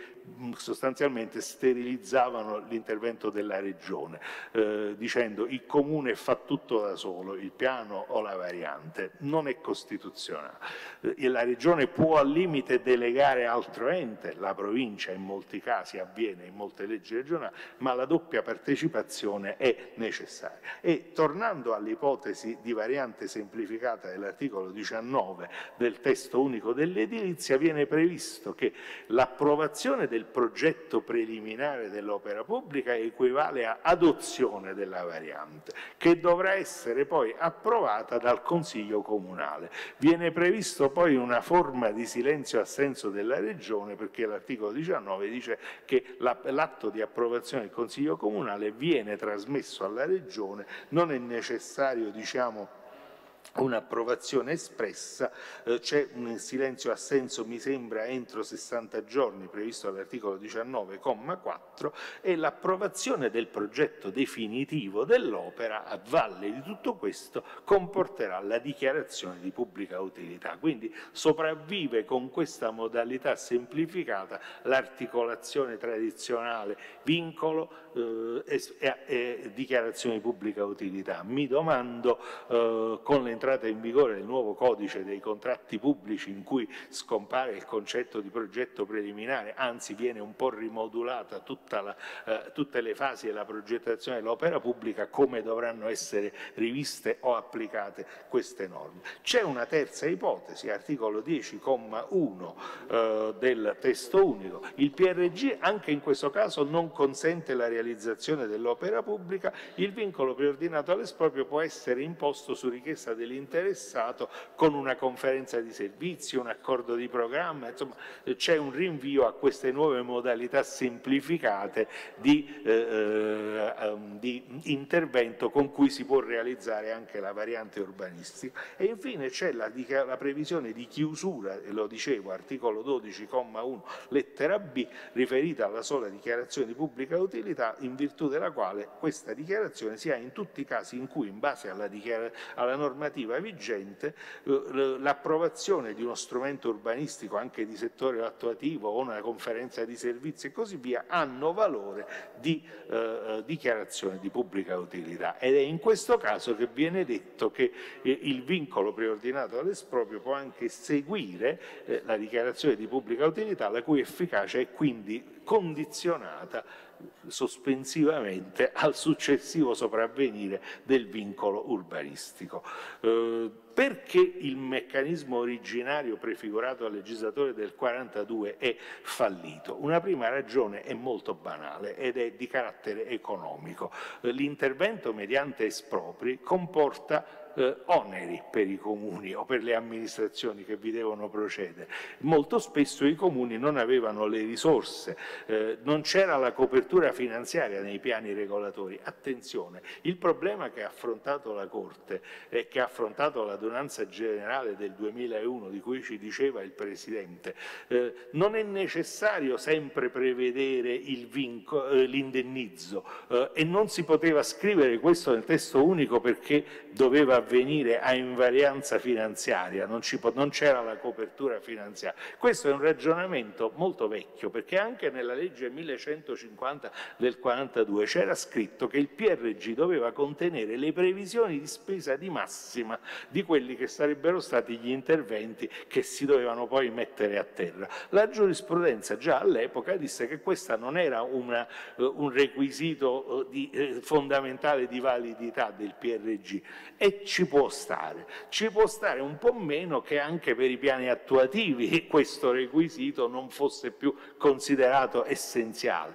sostanzialmente sterilizzavano l'intervento della regione, eh, dicendo il comune fa tutto da solo, il piano o la variante, non è costituzionale. Eh, la regione può al limite delegare altro ente, la provincia in molti casi avviene in molte leggi regionali, ma la doppia partecipazione è necessaria. E tornando all'ipotesi di variante semplificata dell'articolo 19 del testo unico dell'edilizia, viene previsto che l'approvazione del progetto preliminare dell'opera opera pubblica equivale a adozione della variante, che dovrà essere poi approvata dal Consiglio Comunale. Viene previsto poi una forma di silenzio-assenso della Regione perché l'articolo 19 dice che l'atto di approvazione del Consiglio Comunale viene trasmesso alla Regione, non è necessario diciamo, un'approvazione espressa, eh, c'è un silenzio assenso mi sembra entro 60 giorni previsto dall'articolo 19,4 e l'approvazione del progetto definitivo dell'opera a valle di tutto questo comporterà la dichiarazione di pubblica utilità. Quindi sopravvive con questa modalità semplificata l'articolazione tradizionale vincolo eh, e, e, dichiarazione di pubblica utilità. Mi domando eh, con le l'entrata in vigore del nuovo codice dei contratti pubblici in cui scompare il concetto di progetto preliminare, anzi viene un po' rimodulata tutta la, eh, tutte le fasi della progettazione dell'opera pubblica, come dovranno essere riviste o applicate queste norme. C'è una terza ipotesi, articolo 10,1 eh, del testo unico. Il PRG anche in questo caso non consente la realizzazione dell'opera pubblica, il vincolo preordinato all'esproprio può essere imposto su richiesta dell'interessato con una conferenza di servizi, un accordo di programma, insomma c'è un rinvio a queste nuove modalità semplificate di, eh, eh ehm, di, intervento con cui si può realizzare anche la variante urbanistica. E infine c'è la, la, previsione di chiusura, lo dicevo, articolo 12,1 lettera B, riferita alla sola dichiarazione di pubblica utilità, in virtù della quale questa dichiarazione si ha in tutti i casi in cui, in base alla, alla normativa vigente eh, l'approvazione di uno strumento urbanistico anche di settore attuativo o una conferenza di servizi e così via hanno valore di eh, eh, dichiarazione di pubblica utilità. Ed è in questo caso che viene detto che eh, il vincolo preordinato all'esproprio può anche seguire eh, la dichiarazione di pubblica utilità la cui efficacia è quindi condizionata sospensivamente al successivo sopravvenire del vincolo urbanistico. Eh, perché il meccanismo originario prefigurato dal legislatore del 42 è fallito? Una prima ragione è molto banale ed è di carattere economico. L'intervento mediante espropri comporta eh, oneri per i comuni o per le amministrazioni che vi devono procedere. Molto spesso i comuni non avevano le risorse, eh, non c'era la copertura finanziaria nei piani regolatori. Attenzione, il problema che ha affrontato la Corte e che ha affrontato l'adunanza generale del 2001 di cui ci diceva il Presidente, eh, non è necessario sempre prevedere eh, l'indennizzo eh, e non si poteva scrivere questo nel testo unico perché doveva avvenire a invarianza finanziaria, non, non c'era la copertura finanziaria. Questo è un ragionamento molto vecchio perché anche nella legge 1150 del 42 c'era scritto che il PRG doveva contenere le previsioni di spesa di massima di quelli che sarebbero stati gli interventi che si dovevano poi mettere a terra. La giurisprudenza già all'epoca disse che questo non era una, uh, un requisito uh, di, uh, fondamentale di validità del PRG e ci può stare. Ci può stare un po' meno che anche per i piani attuativi questo requisito non fosse più considerato essenziale.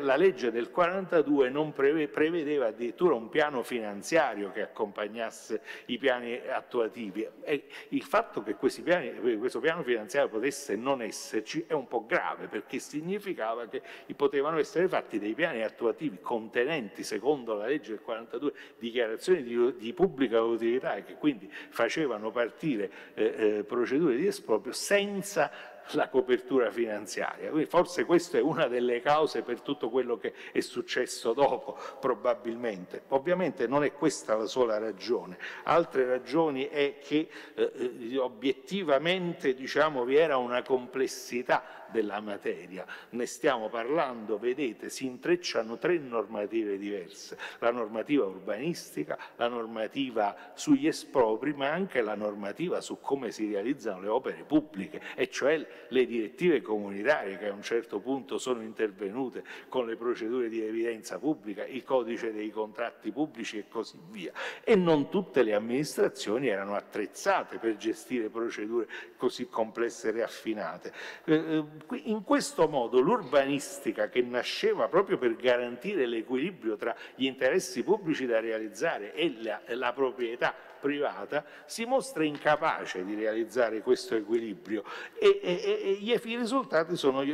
la legge del 42 non preve, prevedeva addirittura un piano finanziario che accompagnasse i piani attuativi e il fatto che piani, questo piano finanziario potesse non esserci è un po' grave perché significava che potevano essere fatti dei piani attuativi contenenti, secondo la legge del 42, dichiarazioni di, di pubblica pubblica utilità e che quindi facevano partire eh, eh, procedure di esproprio senza la copertura finanziaria. Quindi forse questa è una delle cause per tutto quello che è successo dopo, probabilmente. Ovviamente non è questa la sola ragione. Altre ragioni è che eh, eh obiettivamente diciamo, vi era una complessità della materia. Ne stiamo parlando, vedete, si intrecciano tre normative diverse, la normativa urbanistica, la normativa sugli espropri, ma anche la normativa su come si realizzano le opere pubbliche, e cioè le direttive comunitarie che a un certo punto sono intervenute con le procedure di evidenza pubblica, il codice dei contratti pubblici e così via. E non tutte le amministrazioni erano attrezzate per gestire procedure così complesse e raffinate. Eh, eh, in questo modo l'urbanistica che nasceva proprio per garantire l'equilibrio tra gli interessi pubblici da realizzare e la, la proprietà privata si mostra incapace di realizzare questo equilibrio e, e, e i risultati sono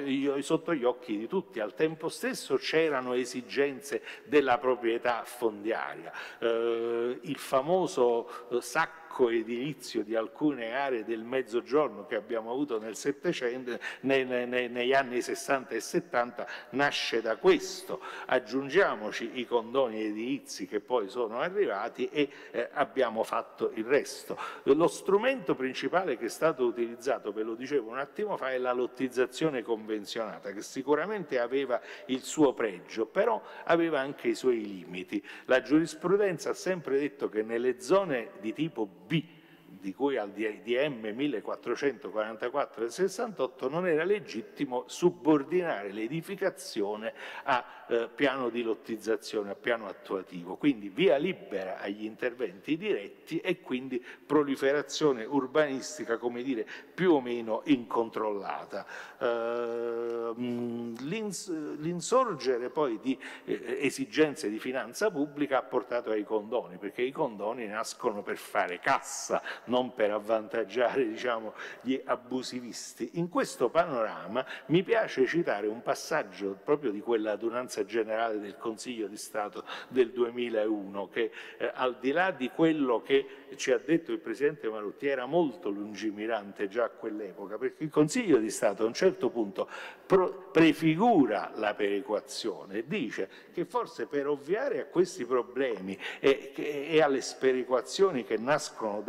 sotto gli occhi di tutti. Al tempo stesso c'erano esigenze della proprietà fondiaria. Eh, il famoso eh, sacco attacco edilizio di alcune aree del Mezzogiorno che abbiamo avuto nel Settecento, nei, nei, negli anni 60 e 70 nasce da questo. Aggiungiamoci i condoni edilizi che poi sono arrivati e eh, abbiamo fatto il resto. Lo strumento principale che è stato utilizzato, ve lo dicevo un attimo fa, è la lottizzazione convenzionata che sicuramente aveva il suo pregio, però aveva anche i suoi limiti. La giurisprudenza ha sempre detto che nelle zone di tipo B di cui al DM 1444 del 68 non era legittimo subordinare l'edificazione a eh, piano di lottizzazione, a piano attuativo, quindi via libera agli interventi diretti e quindi proliferazione urbanistica, come dire, più o meno incontrollata. Eh, l'insorgere poi di eh, esigenze di finanza pubblica ha portato ai condoni, perché i condoni nascono per fare cassa, non per avvantaggiare diciamo, gli abusivisti. In questo panorama mi piace citare un passaggio proprio di quella adunanza generale del Consiglio di Stato del 2001 che eh, al di là di quello che ci ha detto il Presidente Marutti era molto lungimirante già a quell'epoca perché il Consiglio di Stato a un certo punto prefigura la perequazione e dice che forse per ovviare a questi problemi e, e alle sperequazioni che nascono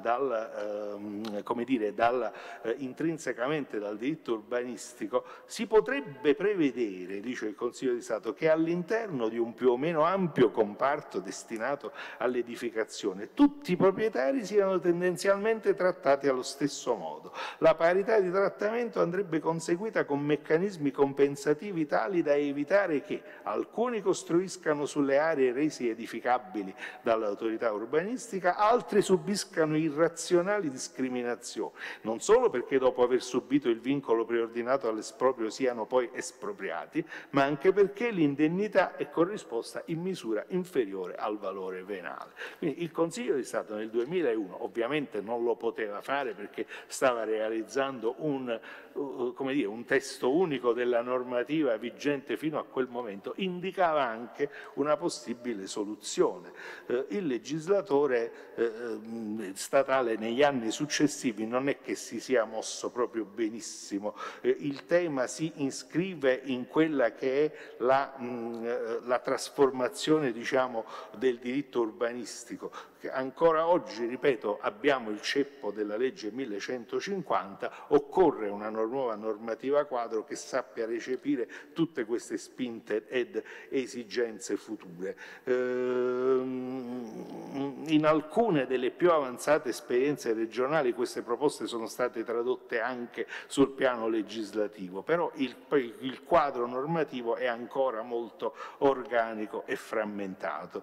dal, dal, ehm, come dire, dal, eh, intrinsecamente dal diritto urbanistico, si potrebbe prevedere, dice il Consiglio di Stato, che all'interno di un più o meno ampio comparto destinato all'edificazione tutti i proprietari siano tendenzialmente trattati allo stesso modo. La parità di trattamento andrebbe conseguita con meccanismi compensativi tali da evitare che alcuni costruiscano sulle aree resi edificabili dall'autorità urbanistica, altri subiscano irrazionali discriminazioni, non solo perché dopo aver subito il vincolo preordinato all'esproprio siano poi espropriati, ma anche perché l'indennità è corrisposta in misura inferiore al valore venale. Quindi il Consiglio di Stato nel 2001 ovviamente non lo poteva fare perché stava realizzando un, uh, dire, un testo unico della normativa vigente fino a quel momento, indicava anche una possibile soluzione. Eh, il legislatore eh, eh statale negli anni successivi non è che si sia mosso proprio benissimo, eh, il tema si iscrive in quella che è la, mh, eh, la trasformazione diciamo, del diritto urbanistico, ancora oggi, ripeto, abbiamo il ceppo della legge 1150, occorre una nuova normativa quadro che sappia recepire tutte queste spinte ed esigenze future. Ehm, in alcune delle più avanzate esperienze regionali queste proposte sono state tradotte anche sul piano legislativo, però il, il quadro normativo è ancora molto organico e frammentato.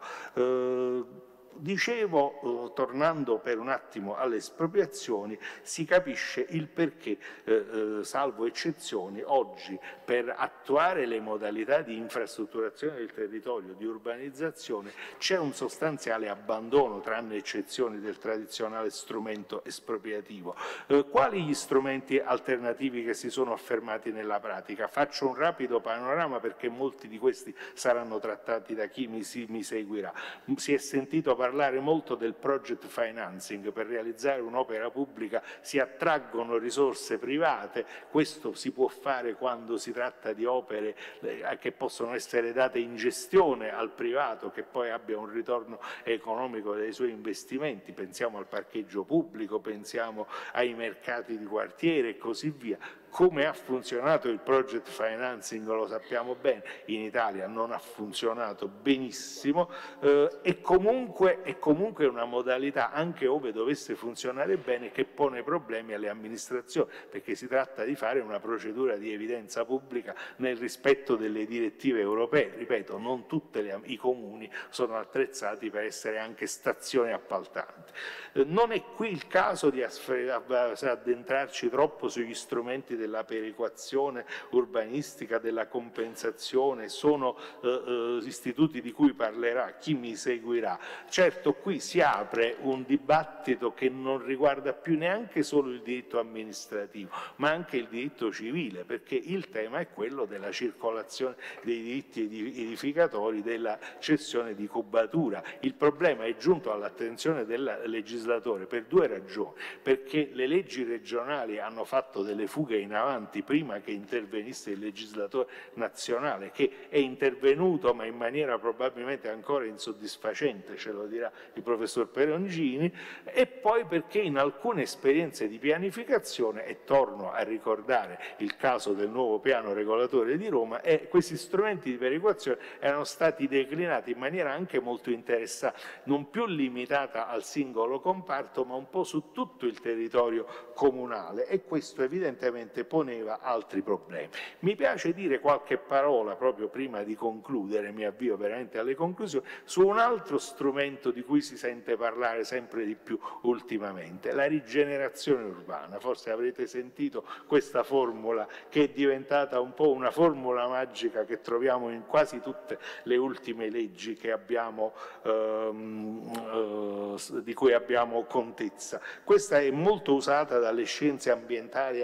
Dicevo, eh, tornando per un attimo alle espropriazioni, si capisce il perché, eh, eh, salvo eccezioni, oggi per attuare le modalità di infrastrutturazione del territorio, di urbanizzazione, c'è un sostanziale abbandono, tranne eccezioni, del tradizionale strumento espropriativo. Eh, quali gli strumenti alternativi che si sono affermati nella pratica? Faccio un rapido panorama perché molti di questi saranno trattati da chi mi, si, mi seguirà. Si è sentito parlare parlare molto del project financing, per realizzare un'opera pubblica si attraggono risorse private, questo si può fare quando si tratta di opere eh, che possono essere date in gestione al privato che poi abbia un ritorno economico dei suoi investimenti, pensiamo al parcheggio pubblico, pensiamo ai mercati di quartiere e così via come ha funzionato il project financing lo sappiamo bene, in Italia non ha funzionato benissimo eh, e comunque è comunque una modalità anche ove dovesse funzionare bene che pone problemi alle amministrazioni perché si tratta di fare una procedura di evidenza pubblica nel rispetto delle direttive europee, ripeto non tutti i comuni sono attrezzati per essere anche stazioni appaltanti. Eh, non è qui il caso di addentrarci troppo sugli strumenti della perequazione urbanistica, della compensazione, sono eh, eh, istituti di cui parlerà chi mi seguirà. Certo qui si apre un dibattito che non riguarda più neanche solo il diritto amministrativo, ma anche il diritto civile, perché il tema è quello della circolazione dei diritti edificatori, della cessione di cubatura. Il problema è giunto all'attenzione del legislatore per due ragioni, perché le leggi regionali hanno fatto delle fughe in avanti prima che intervenisse il legislatore nazionale, che è intervenuto ma in maniera probabilmente ancora insoddisfacente, ce lo dirà il professor Perongini, e poi perché in alcune esperienze di pianificazione, e torno a ricordare il caso del nuovo piano regolatore di Roma, e questi strumenti di perequazione erano stati declinati in maniera anche molto interessante, non più limitata al singolo comparto, ma un po' su tutto il territorio comunale e questo evidentemente poneva altri problemi. Mi piace dire qualche parola proprio prima di concludere, mi avvio veramente alle conclusioni, su un altro strumento di cui si sente parlare sempre di più ultimamente, la rigenerazione urbana. Forse avrete sentito questa formula che è diventata un po' una formula magica che troviamo in quasi tutte le ultime leggi abbiamo, ehm, eh, di cui abbiamo contezza. Questa è molto usata dalle scienze ambientali,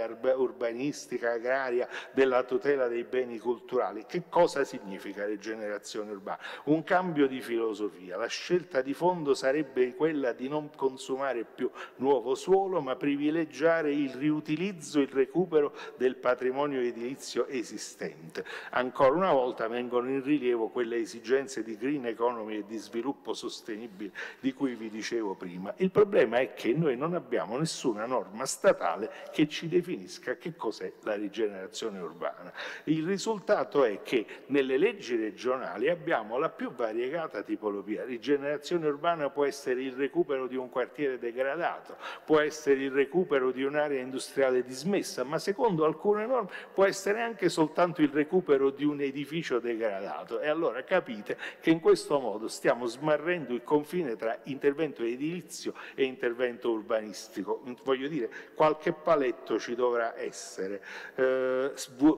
urbanistica, agraria, della tutela dei beni culturali. Che cosa significa rigenerazione urbana? Un cambio di filosofia. La scelta di fondo sarebbe quella di non consumare più nuovo suolo, ma privilegiare il riutilizzo, il recupero del patrimonio edilizio esistente. Ancora una volta vengono in rilievo quelle esigenze di green economy e di sviluppo sostenibile di cui vi dicevo prima. Il problema è che noi non abbiamo nessuna norma statale che ci definisca che cos'è la rigenerazione urbana. Il risultato è che nelle leggi regionali abbiamo la più variegata tipologia. Rigenerazione urbana può essere il recupero di un quartiere degradato, può essere il recupero di un'area industriale dismessa, ma secondo alcune norme può essere anche soltanto il recupero di un edificio degradato. E allora capite che in questo modo stiamo smarrendo il confine tra intervento edilizio e intervento urbanistico. Voglio dire, qualche paletto ci dovrà essere. Eh,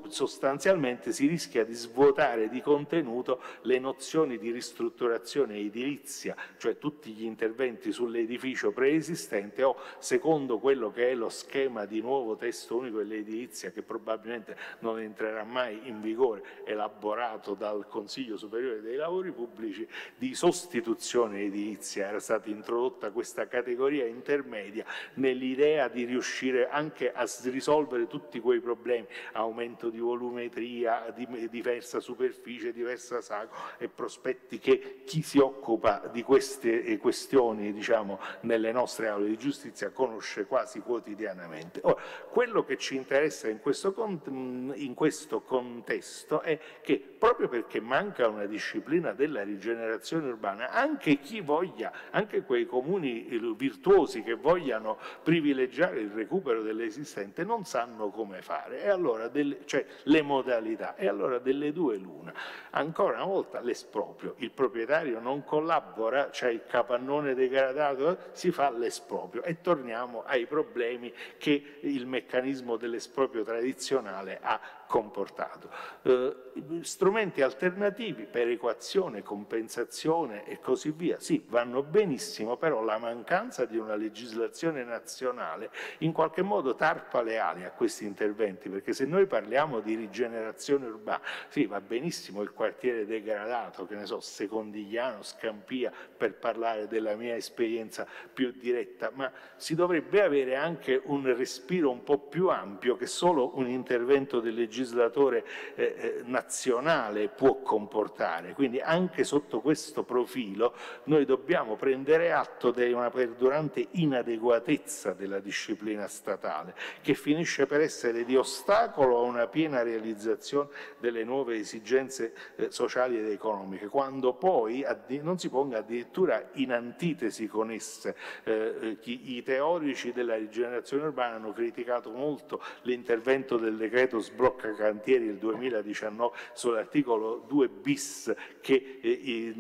sostanzialmente si rischia di svuotare di contenuto le nozioni di ristrutturazione edilizia, cioè tutti gli interventi sull'edificio preesistente o secondo quello che è lo schema di nuovo testo unico dell'edilizia che probabilmente non entrerà mai in vigore, elaborato dal Consiglio Superiore dei Lavori Pubblici, di sostituzione edilizia. Era stata introdotta questa categoria intermedia nell'idea di riuscire anche a risolvere tutti quei problemi, aumento di volumetria, di diversa superficie, diversa saco e prospetti che chi si occupa di queste eh, questioni diciamo, nelle nostre aule di giustizia conosce quasi quotidianamente. Ora, quello che ci interessa in questo, in questo contesto è che proprio perché manca una disciplina della rigenerazione urbana, anche chi voglia, anche quei comuni eh, virtuosi che vogliano privilegiare il recupero dell'esistente non sanno come fare, e allora delle, cioè le modalità, e allora delle due l'una. Ancora una volta l'esproprio, il proprietario non collabora, c'è il capannone degradato, si fa l'esproprio. E torniamo ai problemi che il meccanismo dell'esproprio tradizionale ha comportato. Eh, strumenti alternativi, perequazione, compensazione e così via, sì, vanno benissimo, però la mancanza di una legislazione nazionale in qualche modo tarpa le ali a questi interventi, perché se noi parliamo di rigenerazione urbana, sì, va benissimo il quartiere degradato, che ne so, Secondigliano, Scampia, per parlare della mia esperienza più diretta, ma si dovrebbe avere anche un respiro un po' più ampio che solo un intervento del legislatore legislatore eh, eh, nazionale può comportare. Quindi anche sotto questo profilo noi dobbiamo prendere atto di una perdurante inadeguatezza della disciplina statale che finisce per essere di ostacolo a una piena realizzazione delle nuove esigenze eh, sociali ed economiche, quando poi non si ponga addirittura in antitesi con esse. Eh, i teorici della rigenerazione urbana hanno criticato molto l'intervento del decreto sblocca cantieri del 2019 sull'articolo 2 bis che eh,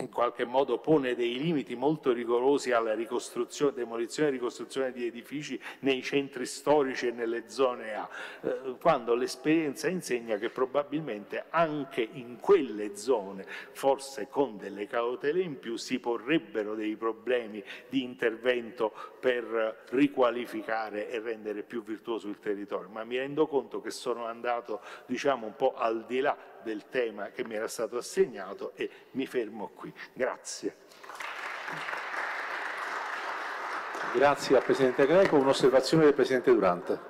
in qualche modo pone dei limiti molto rigorosi alla ricostruzione, demolizione e ricostruzione di edifici nei centri storici e nelle zone A, eh, quando l'esperienza insegna che probabilmente anche in quelle zone, forse con delle cautele in più, si porrebbero dei problemi di intervento per riqualificare e rendere più virtuoso il territorio, ma mi rendo conto che sono andato diciamo un po' al di là del tema che mi era stato assegnato e mi fermo qui. Grazie. Grazie al Presidente Greco. Un'osservazione del Presidente Durante.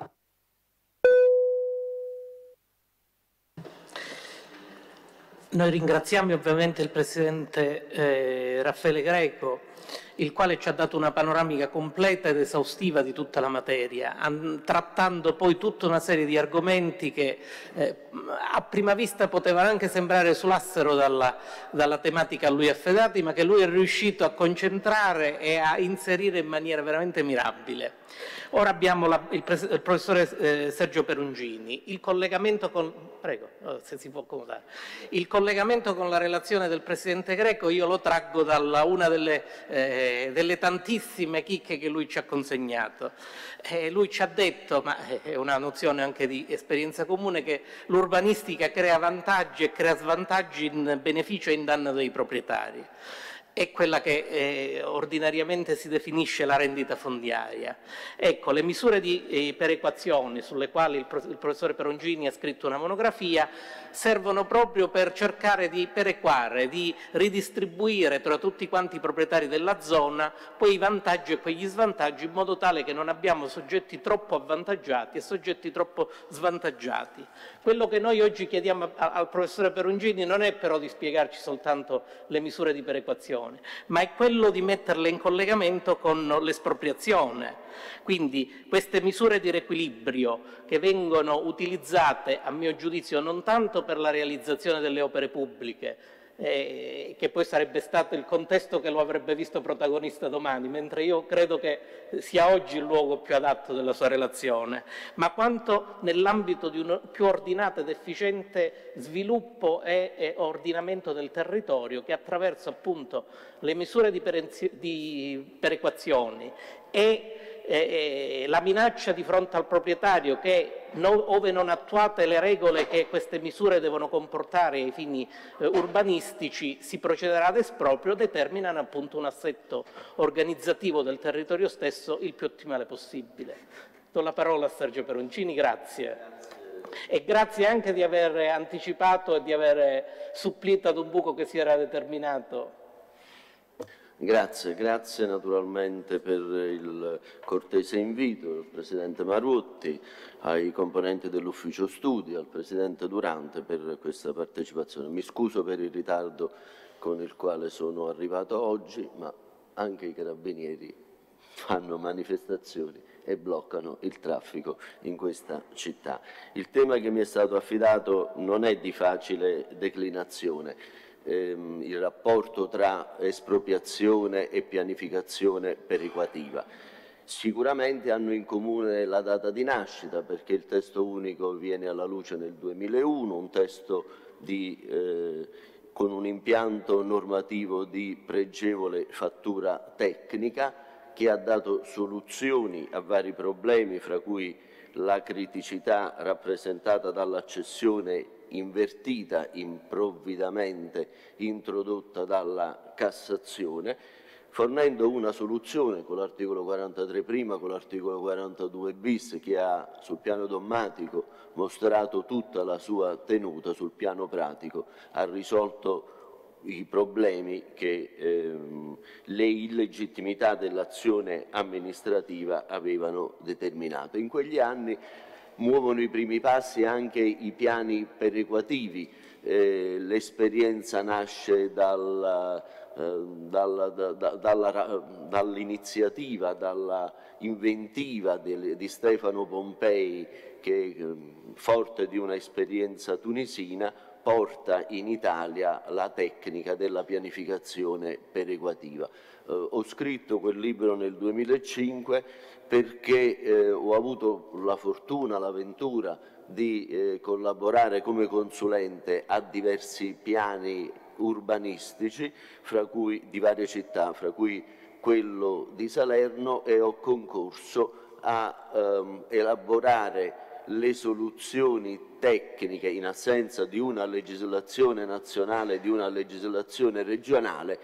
Noi ringraziamo ovviamente il Presidente eh, Raffaele Greco il quale ci ha dato una panoramica completa ed esaustiva di tutta la materia, trattando poi tutta una serie di argomenti che eh, a prima vista potevano anche sembrare esulassero dalla, dalla tematica a lui affidati, ma che lui è riuscito a concentrare e a inserire in maniera veramente mirabile. Ora abbiamo la, il, il, professore eh, Sergio Perungini. Il collegamento, con, prego, se si può il collegamento con la relazione del Presidente Greco io lo traggo da una delle, eh, delle, tantissime chicche che lui ci ha consegnato. Eh, lui ci ha detto, ma è una nozione anche di esperienza comune, che l'urbanistica crea vantaggi e crea svantaggi in beneficio e in danno dei proprietari è quella che eh, ordinariamente si definisce la rendita fondiaria. Ecco, le misure di eh, perequazione sulle quali il, pro il, professore Perongini ha scritto una monografia servono proprio per cercare di perequare, di ridistribuire tra tutti quanti i proprietari della zona quei vantaggi e quegli svantaggi in modo tale che non abbiamo soggetti troppo avvantaggiati e soggetti troppo svantaggiati. Quello che noi oggi chiediamo al professore Perongini non è però di spiegarci soltanto le misure di perequazione, l'espropriazione, ma è quello di metterle in collegamento con l'espropriazione. Quindi queste misure di riequilibrio che vengono utilizzate, a mio giudizio, non tanto per la realizzazione delle opere pubbliche, eh, che poi sarebbe stato il contesto che lo avrebbe visto protagonista domani, mentre io credo che sia oggi il luogo più adatto della sua relazione, ma quanto nell'ambito di un più ordinato ed efficiente sviluppo e, e ordinamento del territorio che attraverso appunto le misure di, di perequazioni e eh, la minaccia di fronte al proprietario che non, ove non attuate le regole che queste misure devono comportare ai fini eh, urbanistici si procederà ad esproprio determinano appunto un assetto organizzativo del territorio stesso il più ottimale possibile. Do la parola a Sergio Peroncini, grazie. E grazie anche di aver anticipato e di aver supplito ad un buco che si era determinato Grazie, grazie naturalmente per il cortese invito al Presidente Maruotti, ai componenti dell'Ufficio Studi, al Presidente Durante per questa partecipazione. Mi scuso per il ritardo con il quale sono arrivato oggi, ma anche i carabinieri fanno manifestazioni e bloccano il traffico in questa città. Il tema che mi è stato affidato non è di facile declinazione ehm, il rapporto tra espropriazione e pianificazione perequativa. Sicuramente hanno in comune la data di nascita perché il testo unico viene alla luce nel 2001, un testo di, eh, con un impianto normativo di pregevole fattura tecnica che ha dato soluzioni a vari problemi, fra cui la criticità rappresentata dall'accessione invertita improvvidamente introdotta dalla Cassazione, fornendo una soluzione con l'articolo 43 prima, con l'articolo 42 bis che ha sul piano dommatico mostrato tutta la sua tenuta, sul piano pratico ha risolto i problemi che ehm, le illegittimità dell'azione amministrativa avevano determinato. In quegli anni muovono i primi passi anche i piani perequativi. Eh, l'esperienza nasce dal, eh, dalla, da, dalla, dall'iniziativa, dalla inventiva di, di Stefano Pompei che ehm, forte di un'esperienza tunisina porta in Italia la tecnica della pianificazione perequativa. Eh, ho scritto quel libro nel 2005 perché eh, ho avuto la fortuna, l'avventura di eh, collaborare come consulente a diversi piani urbanistici cui, di varie città, fra cui quello di Salerno e ho concorso a ehm, elaborare le soluzioni tecniche in assenza di una legislazione nazionale, di una legislazione regionale,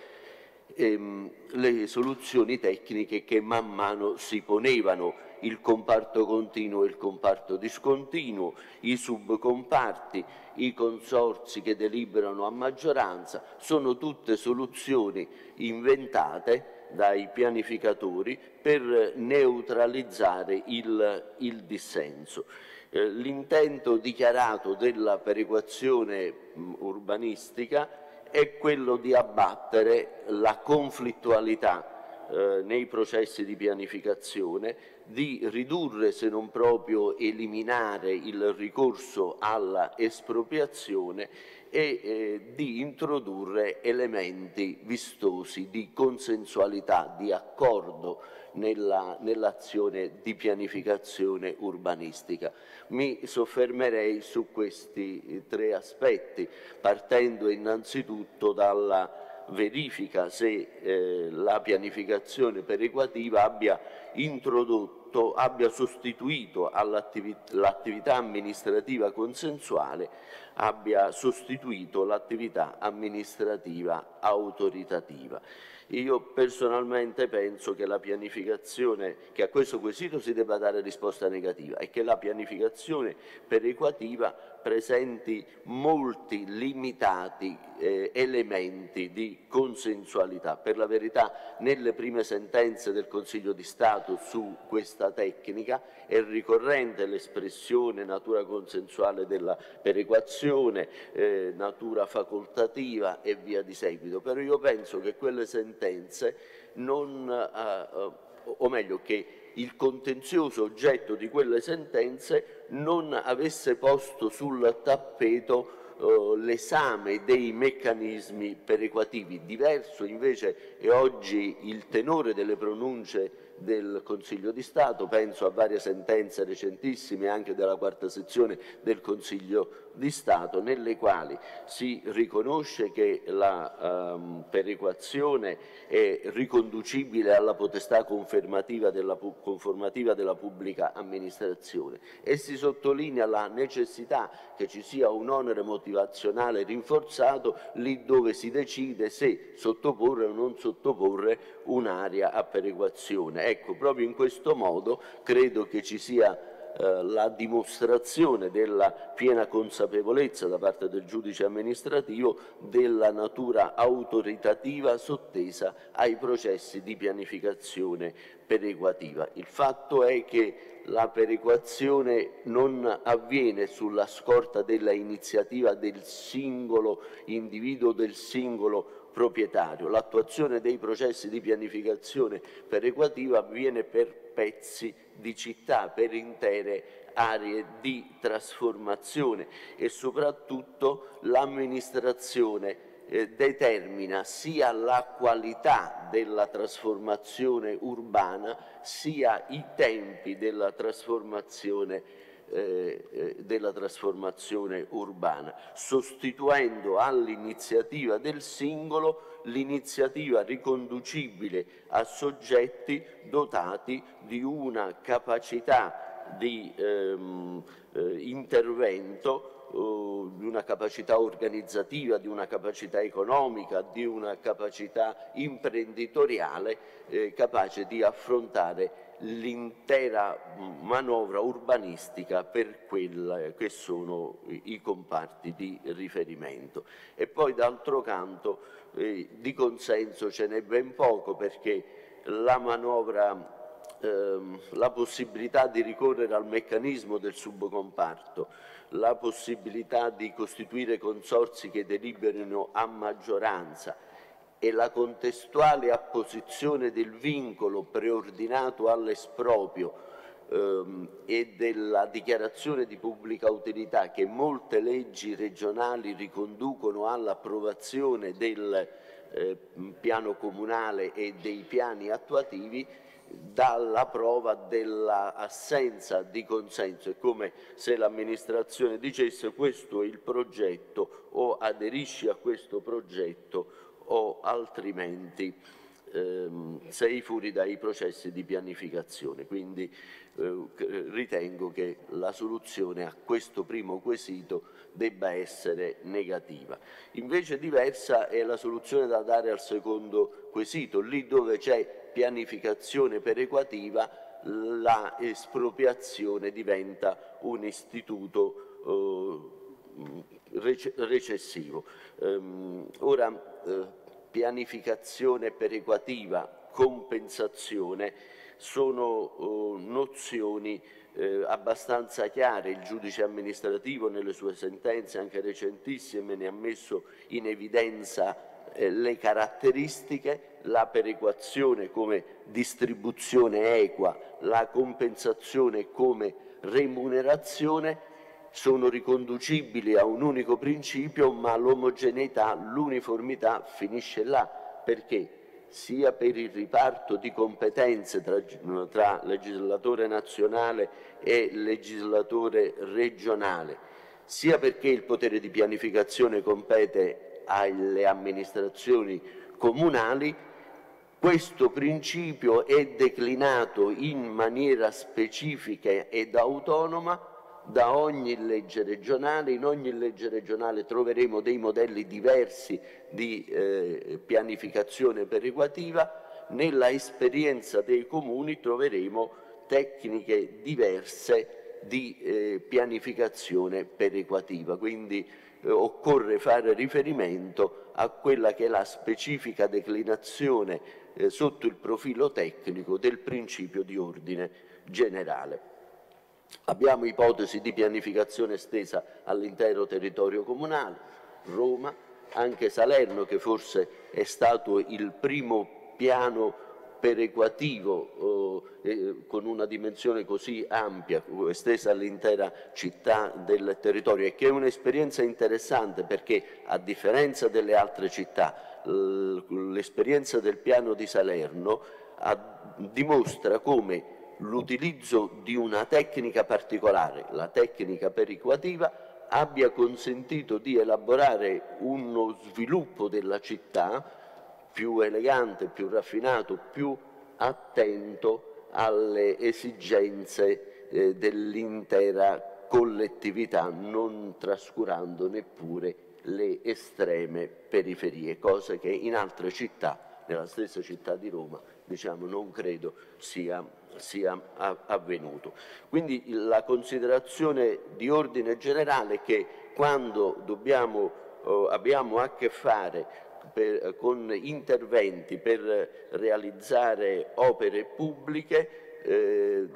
ehm, le soluzioni tecniche che man mano si ponevano, il comparto continuo e il comparto discontinuo, i subcomparti, i consorzi che deliberano a maggioranza, sono tutte soluzioni inventate dai pianificatori per neutralizzare il, il dissenso. Eh, l'intento dichiarato della perequazione mh, urbanistica è quello di abbattere la conflittualità eh, nei processi di pianificazione, di ridurre se non proprio eliminare il ricorso alla espropriazione e eh, di introdurre elementi vistosi di consensualità, di accordo nell'azione nell di pianificazione urbanistica. Mi soffermerei su questi tre aspetti, partendo innanzitutto dalla verifica se eh, la pianificazione perequativa abbia introdotto, abbia sostituito l'attività amministrativa consensuale, abbia sostituito l'attività amministrativa autoritativa. Io personalmente penso che la pianificazione, che a questo quesito si debba dare risposta negativa e che la pianificazione perequativa presenti molti limitati eh, elementi di consensualità. Per la verità nelle prime sentenze del Consiglio di Stato su questa tecnica è ricorrente l'espressione natura consensuale della perequazione, eh, natura facoltativa e via di seguito, però io penso che quelle sentenze non, eh, o meglio che il contenzioso oggetto di quelle sentenze non avesse posto sul tappeto eh, l'esame dei meccanismi perequativi. Diverso invece è oggi il tenore delle pronunce del Consiglio di Stato, penso a varie sentenze recentissime anche della quarta sezione del Consiglio di Stato, nelle quali si riconosce che la um, perequazione è riconducibile alla potestà conformativa della, conformativa della pubblica amministrazione e si sottolinea la necessità che ci sia un onere motivazionale rinforzato lì dove si decide se sottoporre o non sottoporre un'area a perequazione. Ecco, proprio in questo modo credo che ci sia eh, la dimostrazione della piena consapevolezza da parte del giudice amministrativo della natura autoritativa sottesa ai processi di pianificazione perequativa. Il fatto è che la perequazione non avviene sulla scorta della iniziativa del singolo individuo, del singolo proprietario. L'attuazione dei processi di pianificazione perequativa avviene per pezzi di città, per intere aree di trasformazione e soprattutto l'amministrazione eh, determina sia la qualità della trasformazione urbana sia i tempi della trasformazione eh, eh, della trasformazione urbana, sostituendo all'iniziativa del singolo l'iniziativa riconducibile a soggetti dotati di una capacità di ehm, eh, intervento di una capacità organizzativa, di una capacità economica, di una capacità imprenditoriale eh, capace di affrontare l'intera manovra urbanistica per quelli che sono i comparti di riferimento. E poi d'altro canto eh, di consenso ce n'è ben poco perché la manovra ehm, la possibilità di ricorrere al meccanismo del subcomparto, la possibilità di costituire consorsi che deliberino a maggioranza e la contestuale apposizione del vincolo preordinato all'esproprio ehm, e della dichiarazione di pubblica utilità che molte leggi regionali riconducono all'approvazione del eh, piano comunale e dei piani attuativi dalla prova dell'assenza di consenso. È come se l'amministrazione dicesse questo è il progetto o aderisci a questo progetto o altrimenti ehm, sei fuori dai processi di pianificazione. Quindi eh, ritengo che la soluzione a questo primo quesito debba essere negativa. Invece diversa è la soluzione da dare al secondo quesito, lì dove c'è pianificazione perequativa la espropriazione diventa un istituto eh, recessivo. Um, ora, eh, pianificazione perequativa, compensazione, sono eh, nozioni eh, abbastanza chiare, il giudice amministrativo nelle sue sentenze, anche recentissime, ne ha messo in evidenza le caratteristiche, la perequazione come distribuzione equa, la compensazione come remunerazione sono riconducibili a un unico principio, ma l'omogeneità, l'uniformità finisce là, perché sia per il riparto di competenze tra, tra legislatore nazionale e legislatore regionale, sia perché il potere di pianificazione compete alle amministrazioni comunali, questo principio è declinato in maniera specifica ed autonoma da ogni legge regionale. In ogni legge regionale troveremo dei modelli diversi di eh, pianificazione perequativa. Nella esperienza dei comuni troveremo tecniche diverse di eh, pianificazione perequativa. Quindi eh, occorre fare riferimento a quella che è la specifica declinazione eh, sotto il profilo tecnico del principio di ordine generale. Abbiamo ipotesi di pianificazione estesa all'intero territorio comunale, Roma, anche Salerno che forse è stato il primo piano perequativo eh, con una dimensione così ampia, estesa all'intera città del territorio e che è un'esperienza interessante perché a differenza delle altre città l'esperienza del piano di Salerno dimostra come l'utilizzo di una tecnica particolare, la tecnica perequativa, abbia consentito di elaborare uno sviluppo della città più elegante, più raffinato, più attento alle esigenze eh, dell'intera collettività, non trascurando neppure le estreme periferie, cose che in altre città, nella stessa città di Roma, diciamo, non credo sia, sia avvenuto. Quindi la considerazione di ordine generale è che quando dobbiamo, oh, abbiamo a che fare per, con interventi per realizzare opere pubbliche, eh,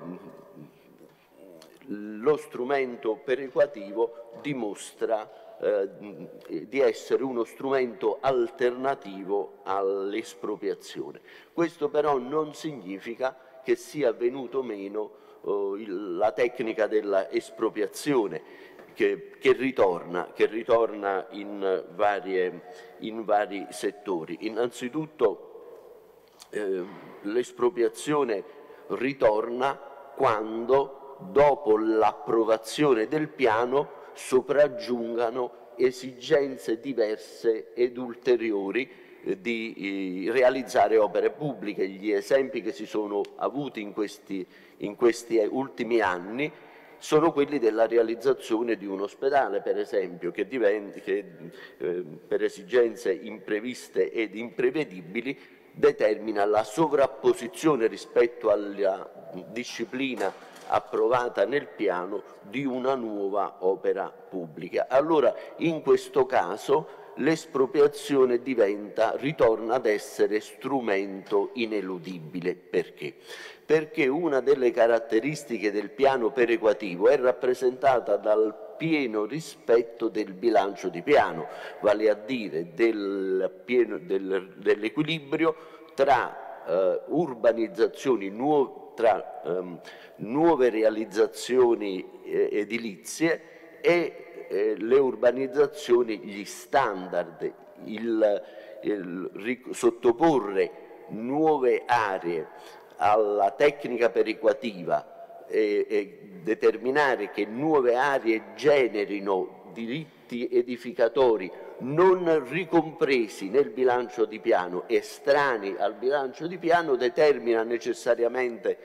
lo strumento perequativo dimostra eh, di essere uno strumento alternativo all'espropriazione. Questo però non significa che sia venuto meno eh, la tecnica dell'espropriazione che, che, ritorna, che ritorna in, varie, in, vari settori. Innanzitutto eh, l'espropriazione ritorna quando dopo l'approvazione del piano sopraggiungano esigenze diverse ed ulteriori eh, di eh, realizzare opere pubbliche. Gli esempi che si sono avuti in questi, in questi ultimi anni sono quelli della realizzazione di un ospedale, per esempio, che, diventa, che eh, per esigenze impreviste ed imprevedibili determina la sovrapposizione rispetto alla disciplina approvata nel piano di una nuova opera pubblica. Allora, in questo caso, l'espropriazione diventa, ritorna ad essere strumento ineludibile. Perché? Perché una delle caratteristiche del piano perequativo è rappresentata dal pieno rispetto del bilancio di piano, vale a dire del del, dell'equilibrio tra eh, urbanizzazioni nuove tra ehm, nuove realizzazioni eh, edilizie e eh, le urbanizzazioni, gli standard, il, il, sottoporre nuove aree alla tecnica perequativa e, e determinare che nuove aree generino diritti edificatori non ricompresi nel bilancio di piano, estranei al bilancio di piano, determina necessariamente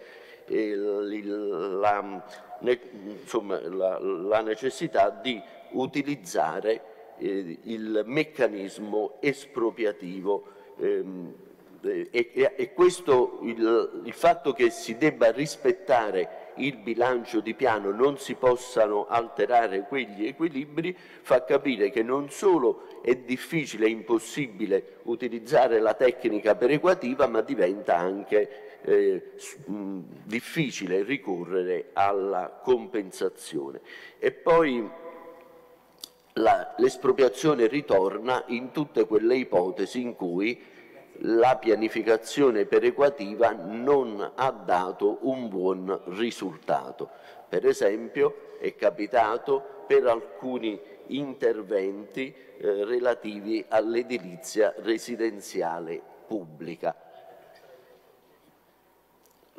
il, la, ne, insomma, la, la, necessità di utilizzare eh, il meccanismo espropriativo ehm, e, e, e, questo il, il fatto che si debba rispettare il bilancio di piano non si possano alterare quegli equilibri fa capire che non solo è difficile e impossibile utilizzare la tecnica perequativa, ma diventa anche eh, difficile ricorrere alla compensazione. E poi l'espropriazione ritorna in tutte quelle ipotesi in cui la pianificazione perequativa non ha dato un buon risultato. Per esempio è capitato per alcuni interventi eh, relativi all'edilizia residenziale pubblica.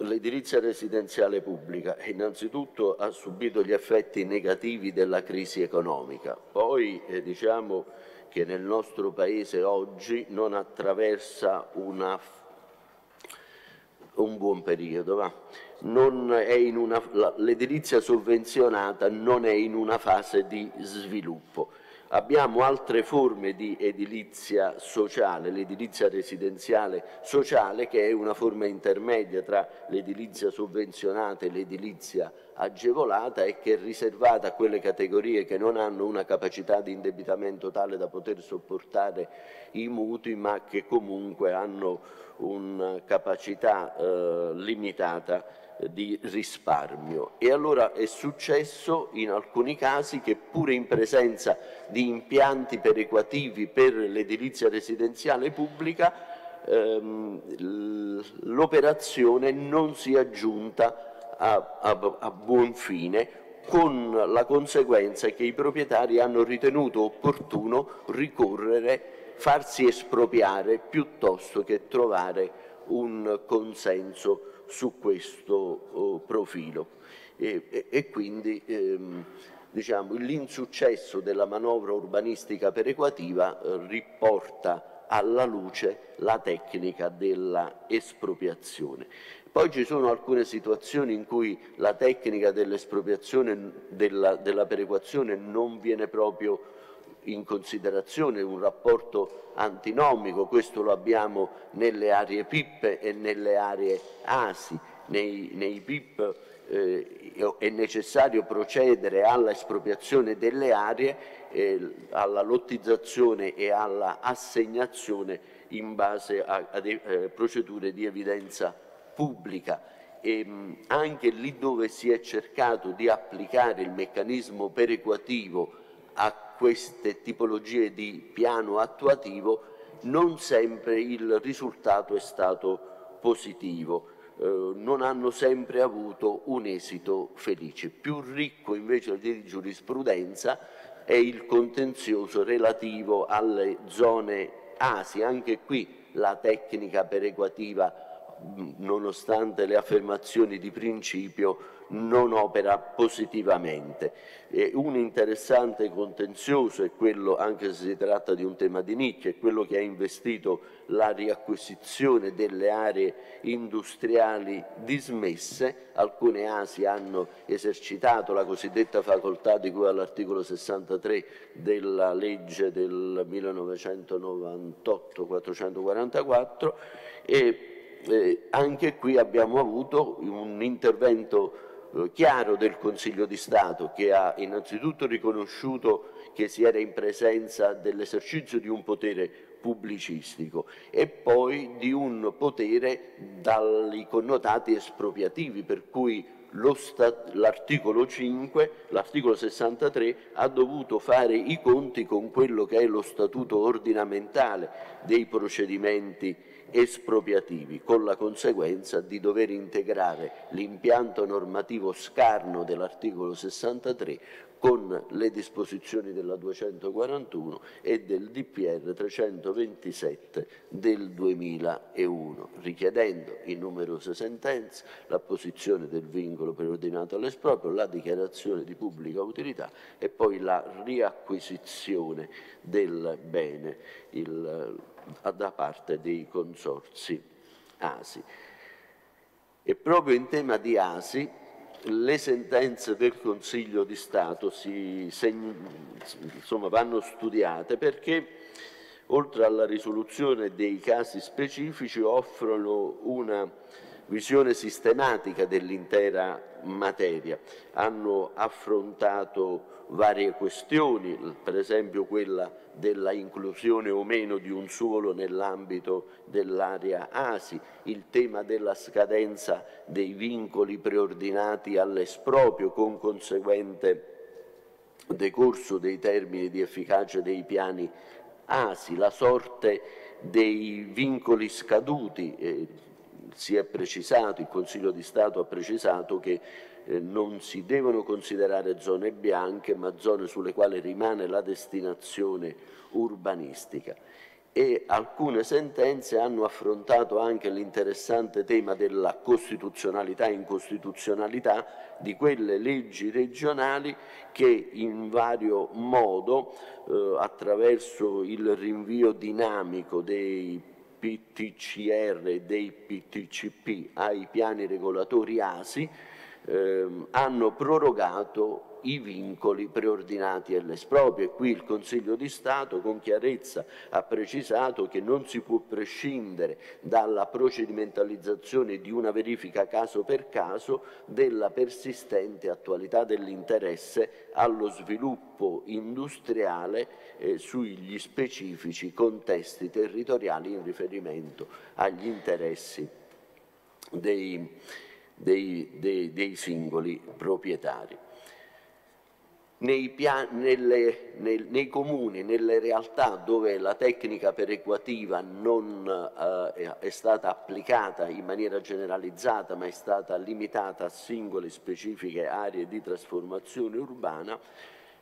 L'edilizia residenziale pubblica innanzitutto ha subito gli effetti negativi della crisi economica, poi eh, diciamo, che nel nostro Paese oggi non attraversa una, un buon periodo. L'edilizia sovvenzionata non è in una fase di sviluppo. Abbiamo altre forme di edilizia sociale, l'edilizia residenziale sociale che è una forma intermedia tra l'edilizia sovvenzionata e l'edilizia agevolata e che è riservata a quelle categorie che non hanno una capacità di indebitamento tale da poter sopportare i mutui ma che comunque hanno una capacità eh, limitata di risparmio. E allora è successo in alcuni casi che pure in presenza di impianti perequativi per l'edilizia residenziale pubblica ehm, l'operazione non si è giunta a, a, a buon fine con la conseguenza che i proprietari hanno ritenuto opportuno ricorrere, farsi espropriare piuttosto che trovare un consenso su questo oh, profilo e, e, e quindi ehm, diciamo, l'insuccesso della manovra urbanistica perequativa eh, riporta alla luce la tecnica della espropriazione. Poi ci sono alcune situazioni in cui la tecnica dell'espropriazione, della, della perequazione non viene proprio in considerazione un rapporto antinomico, questo lo abbiamo nelle aree PIP e nelle aree ASI. Nei, nei PIP eh, è necessario procedere alla espropriazione delle aree, eh, alla lottizzazione e alla assegnazione in base a, a de, eh, procedure di evidenza pubblica. E, mh, anche lì dove si è cercato di applicare il meccanismo perequativo a queste tipologie di piano attuativo non sempre il risultato è stato positivo, eh, non hanno sempre avuto un esito felice. Più ricco invece di giurisprudenza è il contenzioso relativo alle zone ASI, anche qui la tecnica perequativa nonostante le affermazioni di principio non opera positivamente. E un interessante contenzioso è quello, anche se si tratta di un tema di nicchia, è quello che ha investito la riacquisizione delle aree industriali dismesse. Alcune ASI hanno esercitato la cosiddetta facoltà di cui all'articolo 63 della legge del 1998-444 e eh, anche qui abbiamo avuto un intervento eh, chiaro del Consiglio di Stato che ha innanzitutto riconosciuto che si era in presenza dell'esercizio di un potere pubblicistico e poi di un potere dai connotati espropriativi, per cui l'articolo 5, l'articolo 63 ha dovuto fare i conti con quello che è lo statuto ordinamentale dei procedimenti espropriativi, con la conseguenza di dover integrare l'impianto normativo scarno dell'articolo 63 con le disposizioni della 241 e del DPR 327 del 2001, richiedendo in numerose sentenze l'apposizione del vincolo preordinato all'esproprio, la dichiarazione di pubblica utilità e poi la riacquisizione del bene il, da parte dei consorsi ASI. E proprio in tema di ASI le sentenze del Consiglio di Stato si, insomma, vanno studiate perché oltre alla risoluzione dei casi specifici offrono una visione sistematica dell'intera materia. Hanno affrontato varie questioni, per esempio quella della inclusione o meno di un suolo nell'ambito dell'area ASI, il tema della scadenza dei vincoli preordinati all'esproprio con conseguente decorso dei termini di efficacia dei piani ASI, la sorte dei vincoli scaduti, eh, si è precisato, il Consiglio di Stato ha precisato che eh, non si devono considerare zone bianche, ma zone sulle quali rimane la destinazione urbanistica. E alcune sentenze hanno affrontato anche l'interessante tema della costituzionalità e incostituzionalità di quelle leggi regionali che in vario modo, eh, attraverso il rinvio dinamico dei PTCR e dei PTCP ai piani regolatori ASI, ehm, hanno prorogato i vincoli preordinati all'esproprio e qui il Consiglio di Stato con chiarezza ha precisato che non si può prescindere dalla procedimentalizzazione di una verifica caso per caso della persistente attualità dell'interesse allo sviluppo industriale eh, sugli specifici contesti territoriali in riferimento agli interessi dei dei, dei, dei singoli proprietari. Nei, nelle, nei, nei, comuni, nelle realtà dove la tecnica perequativa non eh, è stata applicata in maniera generalizzata ma è stata limitata a singole specifiche aree di trasformazione urbana,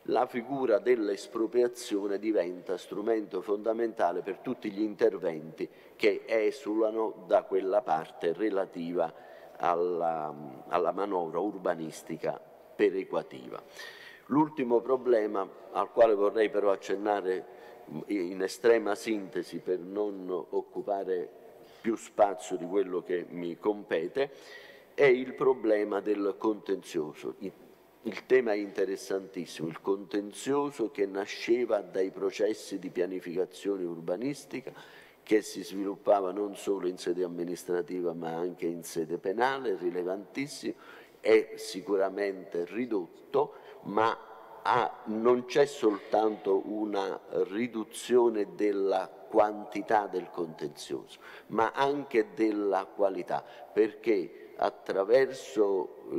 la figura dell'espropriazione diventa strumento fondamentale per tutti gli interventi che esulano da quella parte relativa alla, alla manovra urbanistica perequativa. L'ultimo problema al quale vorrei però accennare in estrema sintesi per non occupare più spazio di quello che mi compete è il problema del contenzioso. Il tema è interessantissimo, il contenzioso che nasceva dai processi di pianificazione urbanistica che si sviluppava non solo in sede amministrativa ma anche in sede penale, rilevantissimo, è sicuramente ridotto, ma ha, non c'è soltanto una riduzione della quantità del contenzioso, ma anche della qualità, perché attraverso eh,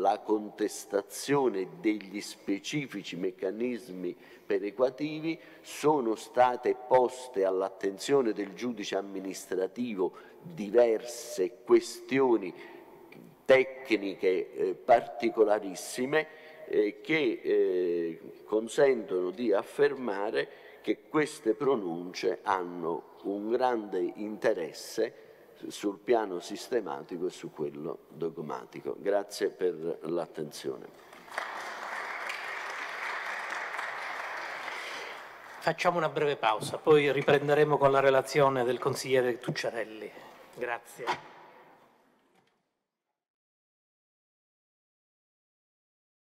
la contestazione degli specifici meccanismi perequativi sono state poste all'attenzione del giudice amministrativo diverse questioni tecniche eh, particolarissime eh, che consentono di affermare che queste pronunce hanno un grande interesse sul piano sistematico e su quello dogmatico. Grazie per l'attenzione. Facciamo una breve pausa, poi riprenderemo con la relazione del consigliere Tucciarelli. Grazie.